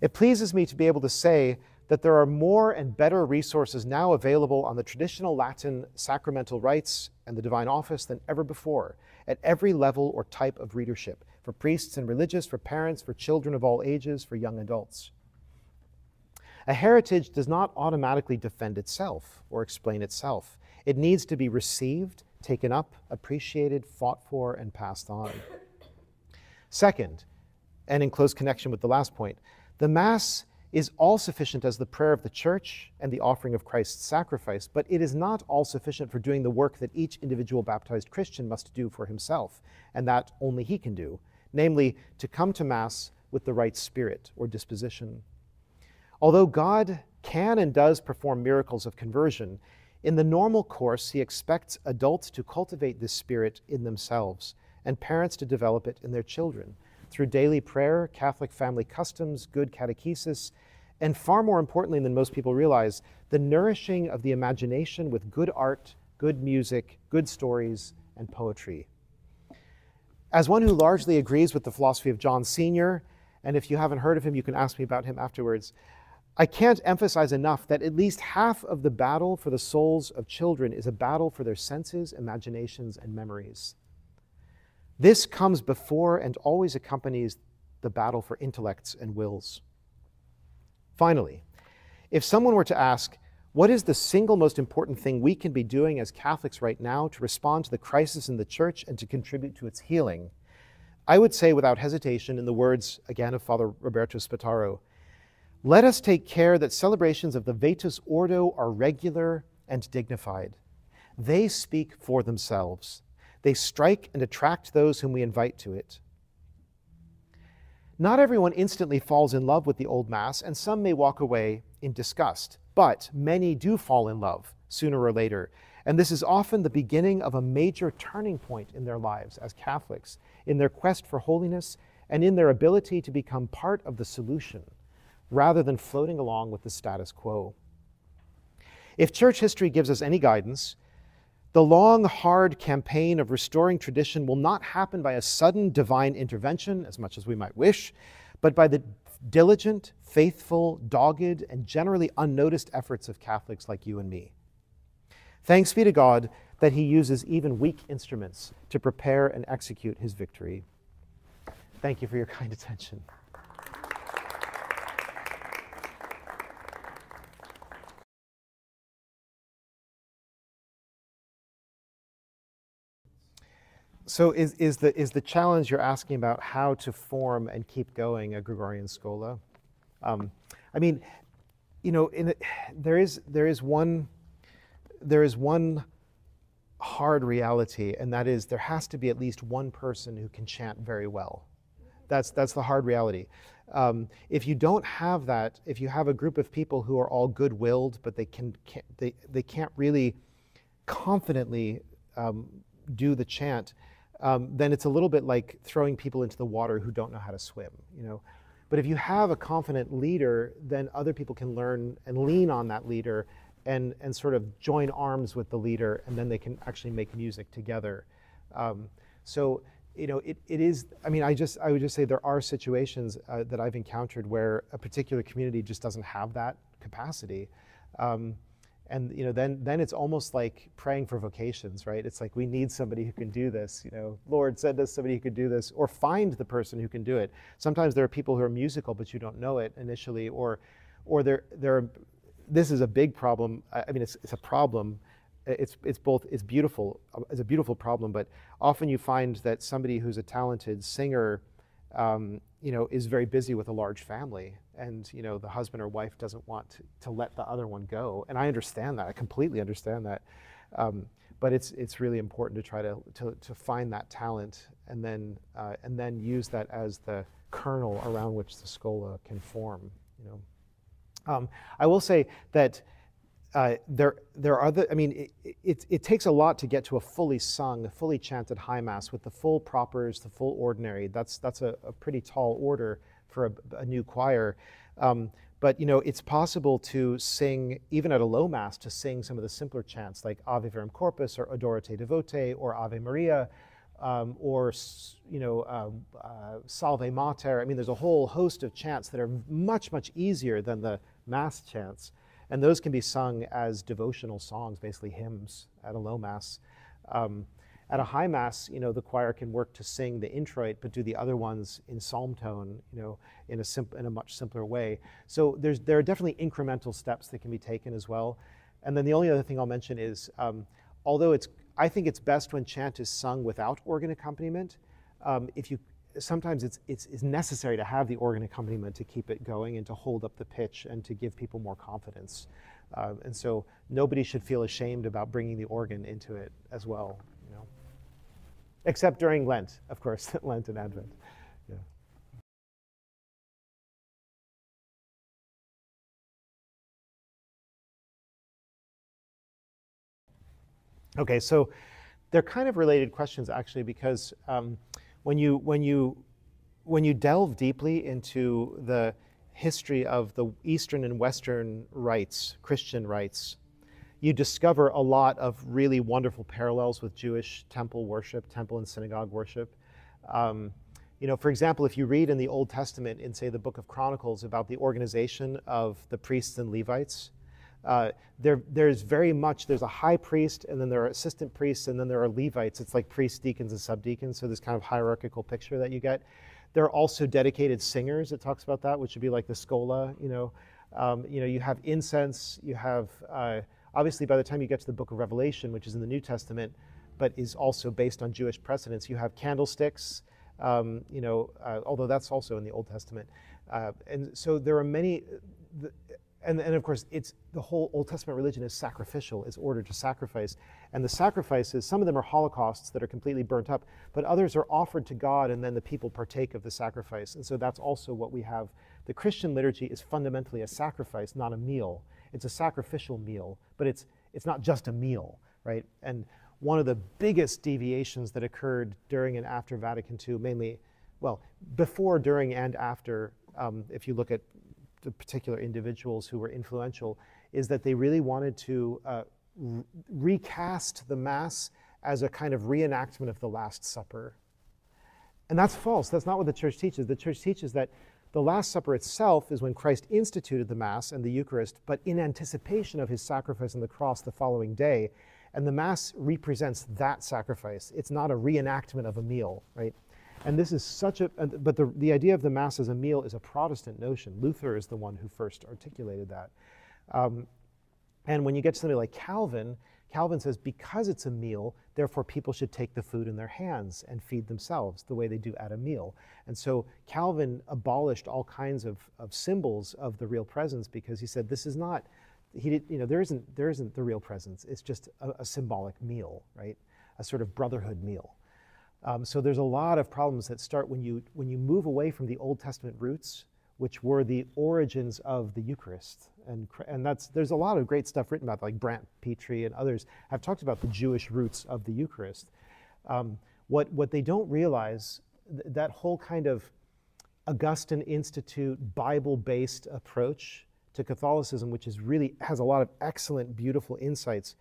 It pleases me to be able to say that there are more and better resources now available on the traditional Latin sacramental rites and the divine office than ever before, at every level or type of readership for priests and religious, for parents, for children of all ages, for young adults. A heritage does not automatically defend itself or explain itself. It needs to be received, taken up, appreciated, fought for, and passed on. Second, and in close connection with the last point, the Mass is all sufficient as the prayer of the church and the offering of Christ's sacrifice, but it is not all sufficient for doing the work that each individual baptized Christian must do for himself, and that only he can do, namely, to come to Mass with the right spirit or disposition. Although God can and does perform miracles of conversion, in the normal course, he expects adults to cultivate this spirit in themselves and parents to develop it in their children through daily prayer, Catholic family customs, good catechesis, and far more importantly than most people realize, the nourishing of the imagination with good art, good music, good stories, and poetry. As one who largely agrees with the philosophy of John Senior, and if you haven't heard of him, you can ask me about him afterwards, I can't emphasize enough that at least half of the battle for the souls of children is a battle for their senses, imaginations, and memories. This comes before and always accompanies the battle for intellects and wills. Finally, if someone were to ask, what is the single most important thing we can be doing as Catholics right now to respond to the crisis in the church and to contribute to its healing? I would say without hesitation, in the words again of Father Roberto Spataro, let us take care that celebrations of the Vetus Ordo are regular and dignified. They speak for themselves. They strike and attract those whom we invite to it. Not everyone instantly falls in love with the Old Mass, and some may walk away in disgust, but many do fall in love sooner or later. And this is often the beginning of a major turning point in their lives as Catholics, in their quest for holiness and in their ability to become part of the solution rather than floating along with the status quo. If church history gives us any guidance, the long, hard campaign of restoring tradition will not happen by a sudden divine intervention, as much as we might wish, but by the diligent, faithful, dogged, and generally unnoticed efforts of Catholics like you and me. Thanks be to God that he uses even weak instruments to prepare and execute his victory. Thank you for your kind attention. So is, is, the, is the challenge you're asking about how to form and keep going a Gregorian schola? Um, I mean, you know, in there, is, there, is one, there is one hard reality, and that is there has to be at least one person who can chant very well. That's, that's the hard reality. Um, if you don't have that, if you have a group of people who are all good-willed, but they, can, can't, they, they can't really confidently um, do the chant, um, then it's a little bit like throwing people into the water who don't know how to swim, you know. But if you have a confident leader, then other people can learn and lean on that leader and, and sort of join arms with the leader, and then they can actually make music together. Um, so, you know, it, it is, I mean, I just, I would just say there are situations uh, that I've encountered where a particular community just doesn't have that capacity. Um, and you know then then it's almost like praying for vocations right? It's like we need somebody who can do this you know lord send us somebody who can do this or find the person who can do it. Sometimes there are people who are musical but you don't know it initially or or there there are, this is a big problem. I mean it's, it's a problem. It's it's both it's beautiful um, it's a beautiful problem but often you find that somebody who's a talented singer um, you know is very busy with a large family. And you know the husband or wife doesn't want to, to let the other one go. And i understand that. I completely understand that. Um, but it's it's really important to try to, to, to find that talent and then uh, and then use that as the kernel around which the schola can form you know. Um, i will say that uh, there, there are other, I mean, it, it, it, takes a lot to get to a fully sung, a fully chanted high mass with the full propers, the full ordinary. That's, that's a, a pretty tall order for a, a new choir. Um, but you know, it's possible to sing, even at a low mass, to sing some of the simpler chants like Ave Verum Corpus or Adoro Te Devote or Ave Maria um, or you know, uh, uh, Salve Mater. I mean, there's a whole host of chants that are much, much easier than the mass chants. And those can be sung as devotional songs, basically hymns at a low mass. Um, at a high mass, you know, the choir can work to sing the introit, but do the other ones in psalm tone, you know, in a, simp- in a much simpler way. So there's, there are definitely incremental steps that can be taken as well. And then the only other thing I'll mention is, um, although it's, I think it's best when chant is sung without organ accompaniment. Um, if you, sometimes it's, it's, it's necessary to have the organ accompaniment to keep it going and to hold up the pitch and to give people more confidence. Uh, and so nobody should feel ashamed about bringing the organ into it as well you know. except during Lent, of course, Lent and Advent. Yeah. Okay, so they're kind of related questions actually because um, when you when you when you delve deeply into the history of the Eastern and Western rites, Christian rites, you discover a lot of really wonderful parallels with Jewish temple worship, temple and synagogue worship. Um, you know, for example, if you read in the Old Testament, in say the book of Chronicles, about the organization of the priests and Levites, uh, there, there's very much, there's a high priest, and then there are assistant priests, and then there are Levites. It's like priests, deacons, and subdeacons, so this kind of hierarchical picture that you get. There are also dedicated singers, it talks about that, which would be like the schola you know. Um, you know, you have incense, you have uh, Obviously, by the time you get to the book of Revelation, which is in the New Testament, but is also based on Jewish precedents, you have candlesticks, um, you know, uh, although that's also in the Old Testament. Uh, and so there are many, the, and, and of course, it's the whole Old Testament religion is sacrificial, it's ordered to sacrifice. And the sacrifices, some of them are holocausts that are completely burnt up, but others are offered to God and then the people partake of the sacrifice. And so that's also what we have. The Christian liturgy is fundamentally a sacrifice, not a meal. It's a sacrificial meal, but it's, it's not just a meal, right? And one of the biggest deviations that occurred during and after Vatican II, mainly, well, before, during, and after, um, if you look at the particular individuals who were influential, is that they really wanted to uh, re recast the Mass as a kind of reenactment of the Last Supper. And that's false. That's not what the church teaches. The church teaches that the Last Supper itself is when Christ instituted the Mass and the Eucharist, but in anticipation of his sacrifice on the cross the following day. And the Mass represents that sacrifice. It's not a reenactment of a meal, right? And this is such a, but the, the idea of the Mass as a meal is a Protestant notion. Luther is the one who first articulated that. Um, and when you get to somebody like Calvin, Calvin says because it's a meal, therefore people should take the food in their hands and feed themselves the way they do at a meal. And so Calvin abolished all kinds of, of symbols of the real presence because he said this is not, he did, you know, there isn't, there isn't the real presence. It's just a, a symbolic meal, right? A sort of brotherhood meal. Um, so there's a lot of problems that start when you, when you move away from the Old Testament roots which were the origins of the Eucharist. And, and that's, there's a lot of great stuff written about, like Brant Pitre and others have talked about the Jewish roots of the Eucharist. Um, what, what they don't realize, th- that whole kind of Augustine Institute Bible based approach to Catholicism, which is really has a lot of excellent, beautiful insights.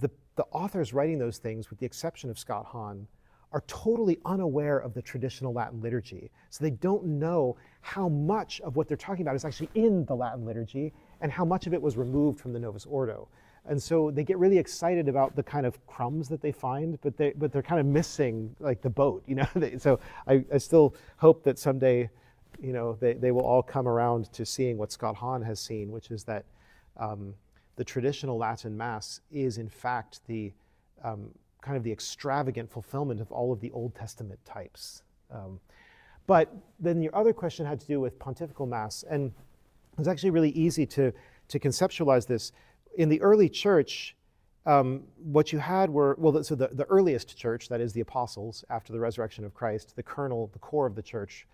The, the authors writing those things, with the exception of Scott Hahn, are totally unaware of the traditional Latin liturgy. So they don't know how much of what they're talking about is actually in the Latin liturgy and how much of it was removed from the Novus Ordo. And so they get really excited about the kind of crumbs that they find, but they but they're kind of missing like the boat, you know. so I, I still hope that someday, you know, they, they will all come around to seeing what Scott Hahn has seen, which is that um, the traditional Latin Mass is in fact the um, kind of the extravagant fulfillment of all of the Old Testament types. Um, but then your other question had to do with pontifical mass, and it was actually really easy to, to conceptualize this. In the early church, um, what you had were, well, so the, the earliest church, that is the apostles, after the resurrection of Christ, the kernel, the core of the church,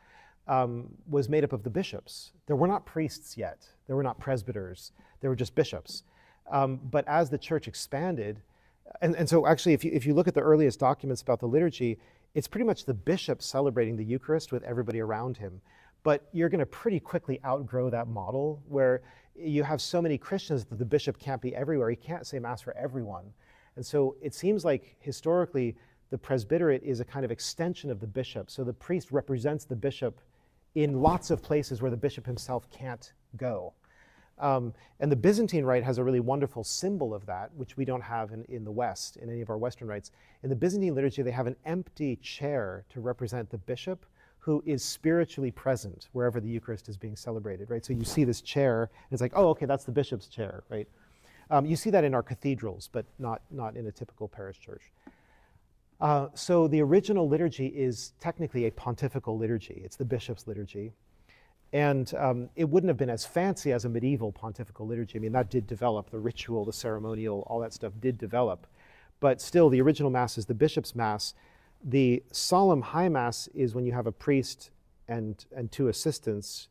um, was made up of the bishops. There were not priests yet, there were not presbyters, there were just bishops. Um, but as the church expanded, and, and so actually, if you, if you look at the earliest documents about the liturgy, it's pretty much the bishop celebrating the Eucharist with everybody around him. But you're going to pretty quickly outgrow that model where you have so many Christians that the bishop can't be everywhere. He can't say Mass for everyone. And so it seems like historically the presbyterate is a kind of extension of the bishop. So the priest represents the bishop in lots of places where the bishop himself can't go. Um, and the Byzantine rite has a really wonderful symbol of that, which we don't have in, in the West, in any of our Western rites. In the Byzantine liturgy, they have an empty chair to represent the bishop who is spiritually present wherever the Eucharist is being celebrated, right? So you see this chair, and it's like, oh, okay, that's the bishop's chair, right? Um, you see that in our cathedrals, but not, not in a typical parish church. Uh, so the original liturgy is technically a pontifical liturgy. It's the bishop's liturgy. And um, it wouldn't have been as fancy as a medieval pontifical liturgy. I mean, that did develop, the ritual, the ceremonial, all that stuff did develop. But still, the original Mass is the bishop's Mass. The solemn high Mass is when you have a priest and, and two assistants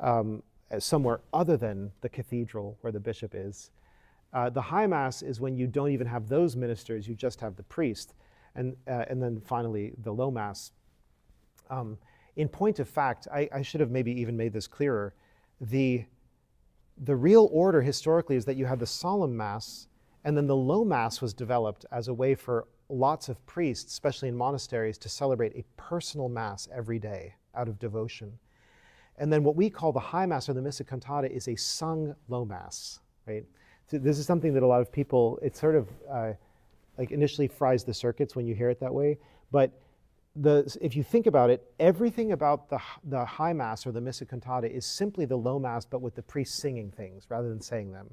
um, somewhere other than the cathedral where the bishop is. Uh, the high Mass is when you don't even have those ministers, you just have the priest. And, uh, and then finally, the low Mass. Um, in point of fact, I, I should have maybe even made this clearer. The, the real order historically is that you had the solemn Mass, and then the low Mass was developed as a way for lots of priests, especially in monasteries, to celebrate a personal Mass every day out of devotion. And then what we call the High Mass or the Missa Cantata is a sung low Mass, right? So this is something that a lot of people, it sort of uh, like initially fries the circuits when you hear it that way, but the, if you think about it, everything about the, the high mass or the missa cantata is simply the low mass, but with the priest singing things rather than saying them,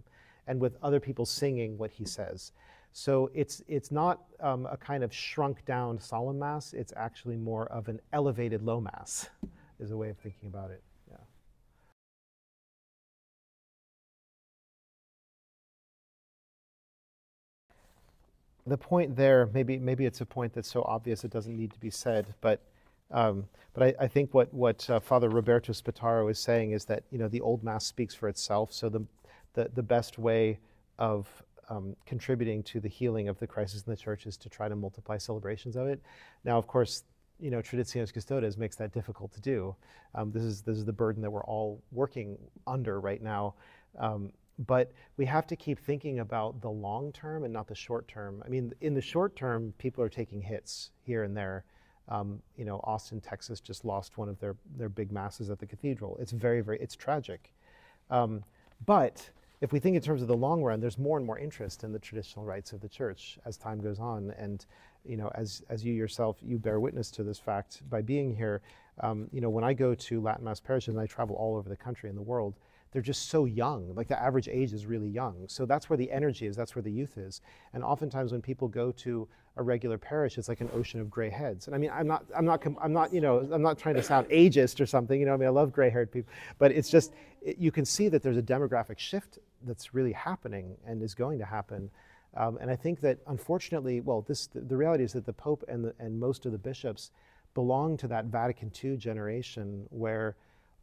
and with other people singing what he says. So it's, it's not um, a kind of shrunk down solemn mass, it's actually more of an elevated low mass, is a way of thinking about it. The point there, maybe maybe it's a point that's so obvious it doesn't need to be said, but um, but I, I, think what what uh, Father Roberto Spataro is saying is that you know the old mass speaks for itself. So the the, the best way of um, contributing to the healing of the crisis in the church is to try to multiply celebrations of it. Now, of course, you know, Traditionis Custodes makes that difficult to do. Um, this is this is the burden that we're all working under right now. But we have to keep thinking about the long term and not the short term. I mean, in the short term, people are taking hits here and there. Um, you know, Austin, Texas just lost one of their, their big masses at the cathedral. It's very, very, it's tragic. Um, but if we think in terms of the long run, there's more and more interest in the traditional rites of the church as time goes on. And you know, as as you yourself, you bear witness to this fact by being here. Um, you know, when I go to Latin Mass parishes and I travel all over the country and the world, they're just so young. Like the average age is really young. So that's where the energy is, that's where the youth is. And oftentimes when people go to a regular parish, it's like an ocean of gray heads. And I mean, I'm not, I'm not, I'm not, you know, I'm not trying to sound ageist or something, you know, I mean, I love gray haired people, but it's just, it, you can see that there's a demographic shift that's really happening and is going to happen. Um, and I think that unfortunately, well, this, the, the reality is that the Pope and, the, and most of the bishops belong to that Vatican II generation where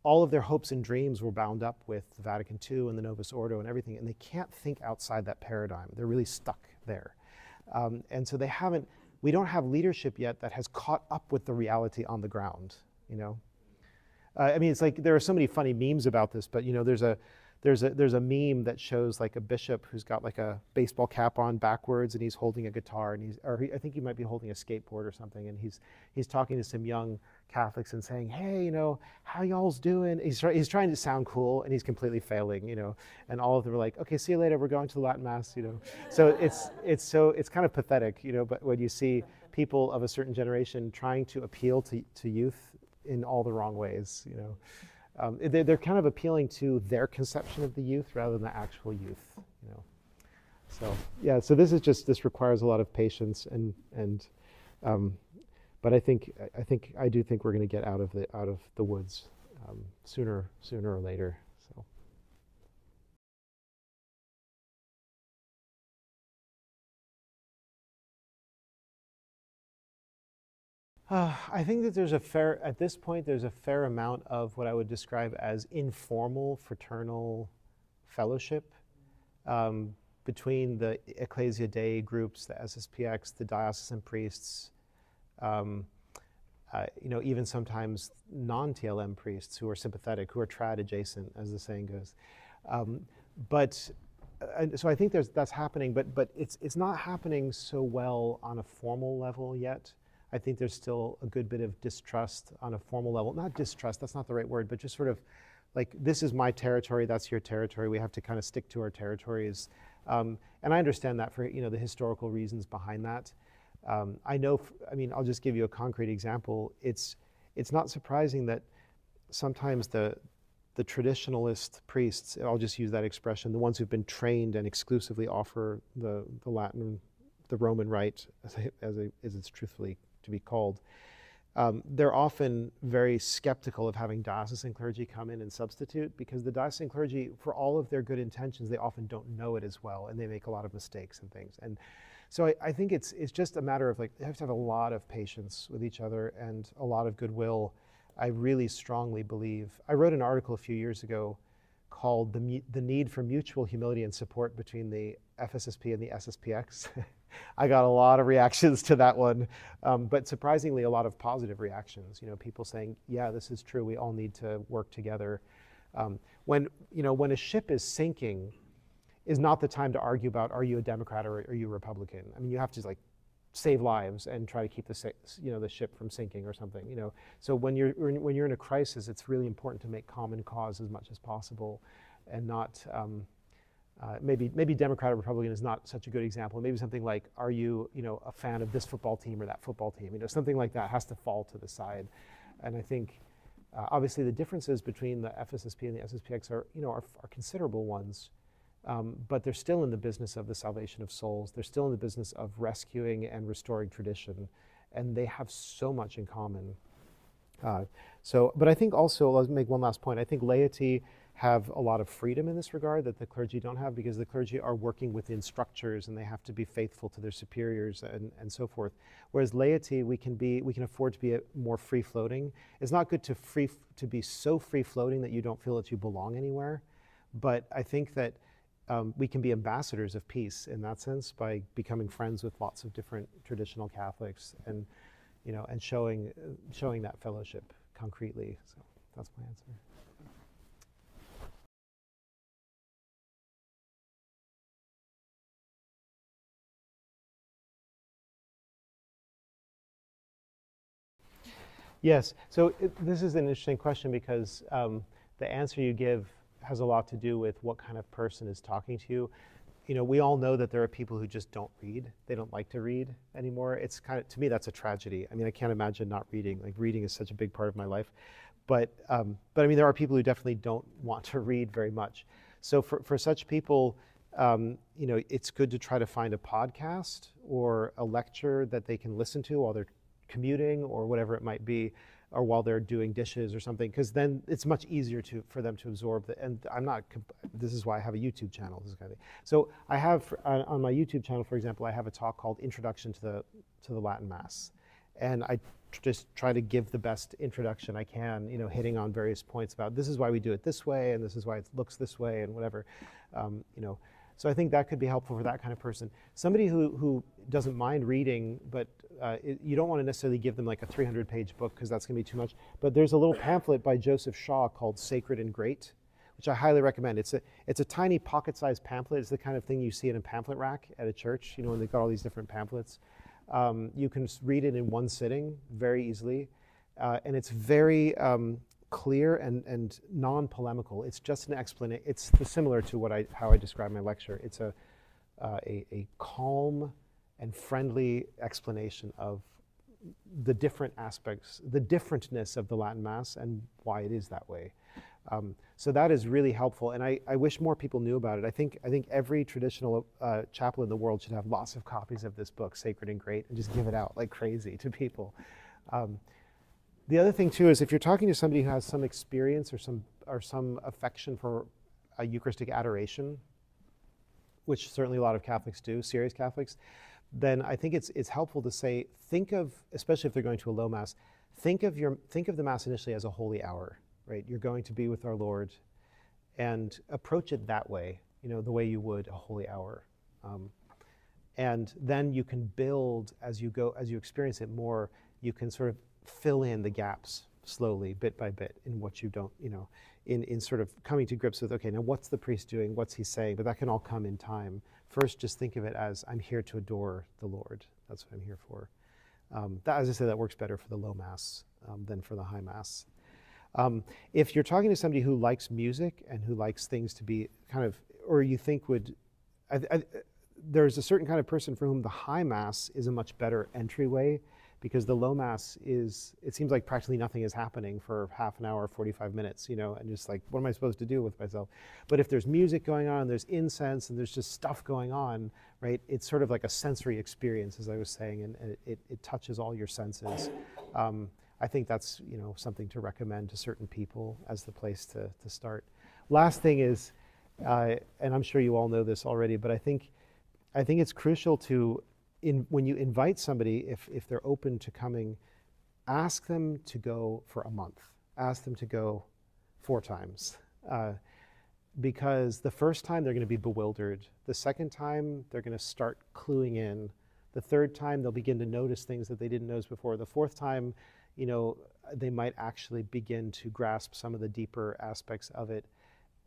all of their hopes and dreams were bound up with the Vatican II and the Novus Ordo and everything, and they can't think outside that paradigm. They're really stuck there. Um, and so they haven't, we don't have leadership yet that has caught up with the reality on the ground, you know? Uh, I mean, it's like there are so many funny memes about this, but you know, there's a, there's a there's a meme that shows like a bishop who's got like a baseball cap on backwards and he's holding a guitar and he's or he, I think he might be holding a skateboard or something and he's he's talking to some young Catholics and saying, hey, you know, how y'all's doing? He's he's trying to sound cool and he's completely failing, you know. And all of them are like, okay, see you later. We're going to the Latin Mass, you know. So it's it's so it's kind of pathetic, you know. But when you see people of a certain generation trying to appeal to to youth in all the wrong ways, you know um, they're, they're, kind of appealing to their conception of the youth rather than the actual youth, you know. So yeah, so this is just this requires a lot of patience and and, um, but I think I think I do think we're going to get out of the out of the woods um, sooner sooner or later. Uh, I think that there's a fair, at this point, there's a fair amount of what I would describe as informal fraternal fellowship um, between the Ecclesia Dei groups, the SSPX, the diocesan priests, um, uh, you know, even sometimes non-TLM priests who are sympathetic, who are trad adjacent, as the saying goes. Um, but uh, so I think there's, that's happening, but, but it's, it's not happening so well on a formal level yet. I think there's still a good bit of distrust on a formal level. Not distrust, that's not the right word, but just sort of like, this is my territory, that's your territory. We have to kind of stick to our territories. Um, and I understand that for you know the historical reasons behind that. Um, I know, I mean, I'll just give you a concrete example. It's, it's not surprising that sometimes the, the traditionalist priests, I'll just use that expression, the ones who've been trained and exclusively offer the, the Latin, the Roman rite, as, as, as it's truthfully to be called, um, they're often very skeptical of having diocesan clergy come in and substitute because the diocesan clergy, for all of their good intentions, they often don't know it as well and they make a lot of mistakes and things. And so I, I think it's, it's just a matter of like, you have to have a lot of patience with each other and a lot of goodwill. I really strongly believe. I wrote an article a few years ago called The, the Need for Mutual Humility and Support Between the FSSP and the SSPX. I got a lot of reactions to that one, um, but surprisingly, a lot of positive reactions. You know, people saying, "Yeah, this is true. We all need to work together." Um, when you know, when a ship is sinking, is not the time to argue about are you a Democrat or are you a Republican. I mean, you have to like save lives and try to keep the you know the ship from sinking or something. You know, so when you're when you're in a crisis, it's really important to make common cause as much as possible, and not. Um, uh, maybe maybe Democrat or Republican is not such a good example. Maybe something like, are you you know a fan of this football team or that football team? You know, something like that has to fall to the side. And I think uh, obviously the differences between the FSSP and the SSPX are you know are, are considerable ones. Um, but they're still in the business of the salvation of souls. They're still in the business of rescuing and restoring tradition, and they have so much in common. Uh, so, but I think also, let's make one last point. I think laity have a lot of freedom in this regard that the clergy don't have because the clergy are working within structures and they have to be faithful to their superiors and, and so forth. Whereas laity, we can be, we can afford to be more free floating. It's not good to free to be so free floating that you don't feel that you belong anywhere, but I think that um, we can be ambassadors of peace in that sense by becoming friends with lots of different traditional Catholics and, you know, and showing showing that fellowship concretely. So that's my answer. Yes. So it, this is an interesting question because um, the answer you give has a lot to do with what kind of person is talking to you. You know, we all know that there are people who just don't read. They don't like to read anymore. It's kind of, to me, that's a tragedy. I mean, I can't imagine not reading. Like, reading is such a big part of my life. But, um, but I mean, there are people who definitely don't want to read very much. So for, for such people, um, you know, it's good to try to find a podcast or a lecture that they can listen to while they're commuting or whatever it might be, or while they're doing dishes or something, because then it's much easier to for them to absorb. The, and I'm not. This is why I have a YouTube channel. This kind of thing. So I have on, on my YouTube channel, for example, I have a talk called "Introduction to the to the Latin Mass," and I just try to give the best introduction I can, you know, hitting on various points about this is why we do it this way, and this is why it looks this way, and whatever, um, you know. So I think that could be helpful for that kind of person. Somebody who, who doesn't mind reading, but uh, it, you don't want to necessarily give them like a 300 page book because that's going to be too much. But there's a little pamphlet by Joseph Shaw called Sacred and Great, which I highly recommend. It's a, it's a tiny pocket sized pamphlet. It's the kind of thing you see in a pamphlet rack at a church, you know, when they've got all these different pamphlets. Um, you can read it in one sitting very easily. Uh, and it's very um, clear and, and non-polemical. It's just an explanation. It's similar to what I, how I describe my lecture. It's a, uh, a, a, calm and friendly explanation of the different aspects, the differentness of the Latin Mass and why it is that way. Um, so that is really helpful, and I, I, wish more people knew about it. I think I think every traditional uh, chapel in the world should have lots of copies of this book, Sacred and Great, and just give it out like crazy to people. Um, the other thing too is if you're talking to somebody who has some experience or some or some affection for a Eucharistic adoration, which certainly a lot of Catholics do, serious Catholics, then I think it's it's helpful to say think of especially if they're going to a low mass, think of your think of the mass initially as a holy hour, right? You're going to be with our Lord, and approach it that way, you know, the way you would a holy hour. Um, and then you can build as you go as you experience it more you can sort of fill in the gaps slowly, bit by bit, in what you don't, you know, in, in sort of coming to grips with, okay, now what's the priest doing? What's he saying? But that can all come in time. First, just think of it as I'm here to adore the Lord. That's what I'm here for. Um, that, as I say, that works better for the low mass um, than for the high mass. Um, if you're talking to somebody who likes music and who likes things to be kind of, or you think would, I, I, there's a certain kind of person for whom the high mass is a much better entryway because the low mass is it seems like practically nothing is happening for half an hour 45 minutes you know and just like what am i supposed to do with myself? But if there's music going on there's incense and there's just stuff going on right it's sort of like a sensory experience as i was saying and, and it, it touches all your senses. Um, i think that's you know something to recommend to certain people as the place to, to start. Last thing is uh, and i'm sure you all know this already but i think i think it's crucial to in, when you invite somebody, if, if they're open to coming, ask them to go for a month. Ask them to go four times. Uh, because the first time they're going to be bewildered. The second time they're going to start cluing in. The third time they'll begin to notice things that they didn't notice before. The fourth time, you know, they might actually begin to grasp some of the deeper aspects of it.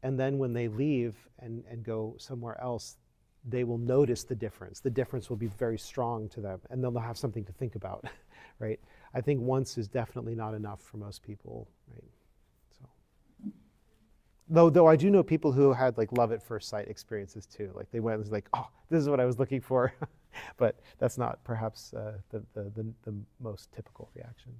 And then when they leave and, and go somewhere else, they will notice the difference. The difference will be very strong to them, and they'll have something to think about, right? I think once is definitely not enough for most people, right? So, though, though I do know people who had like love at first sight experiences too. Like they went and was like, oh, this is what I was looking for, but that's not perhaps uh, the, the, the, the most typical reaction.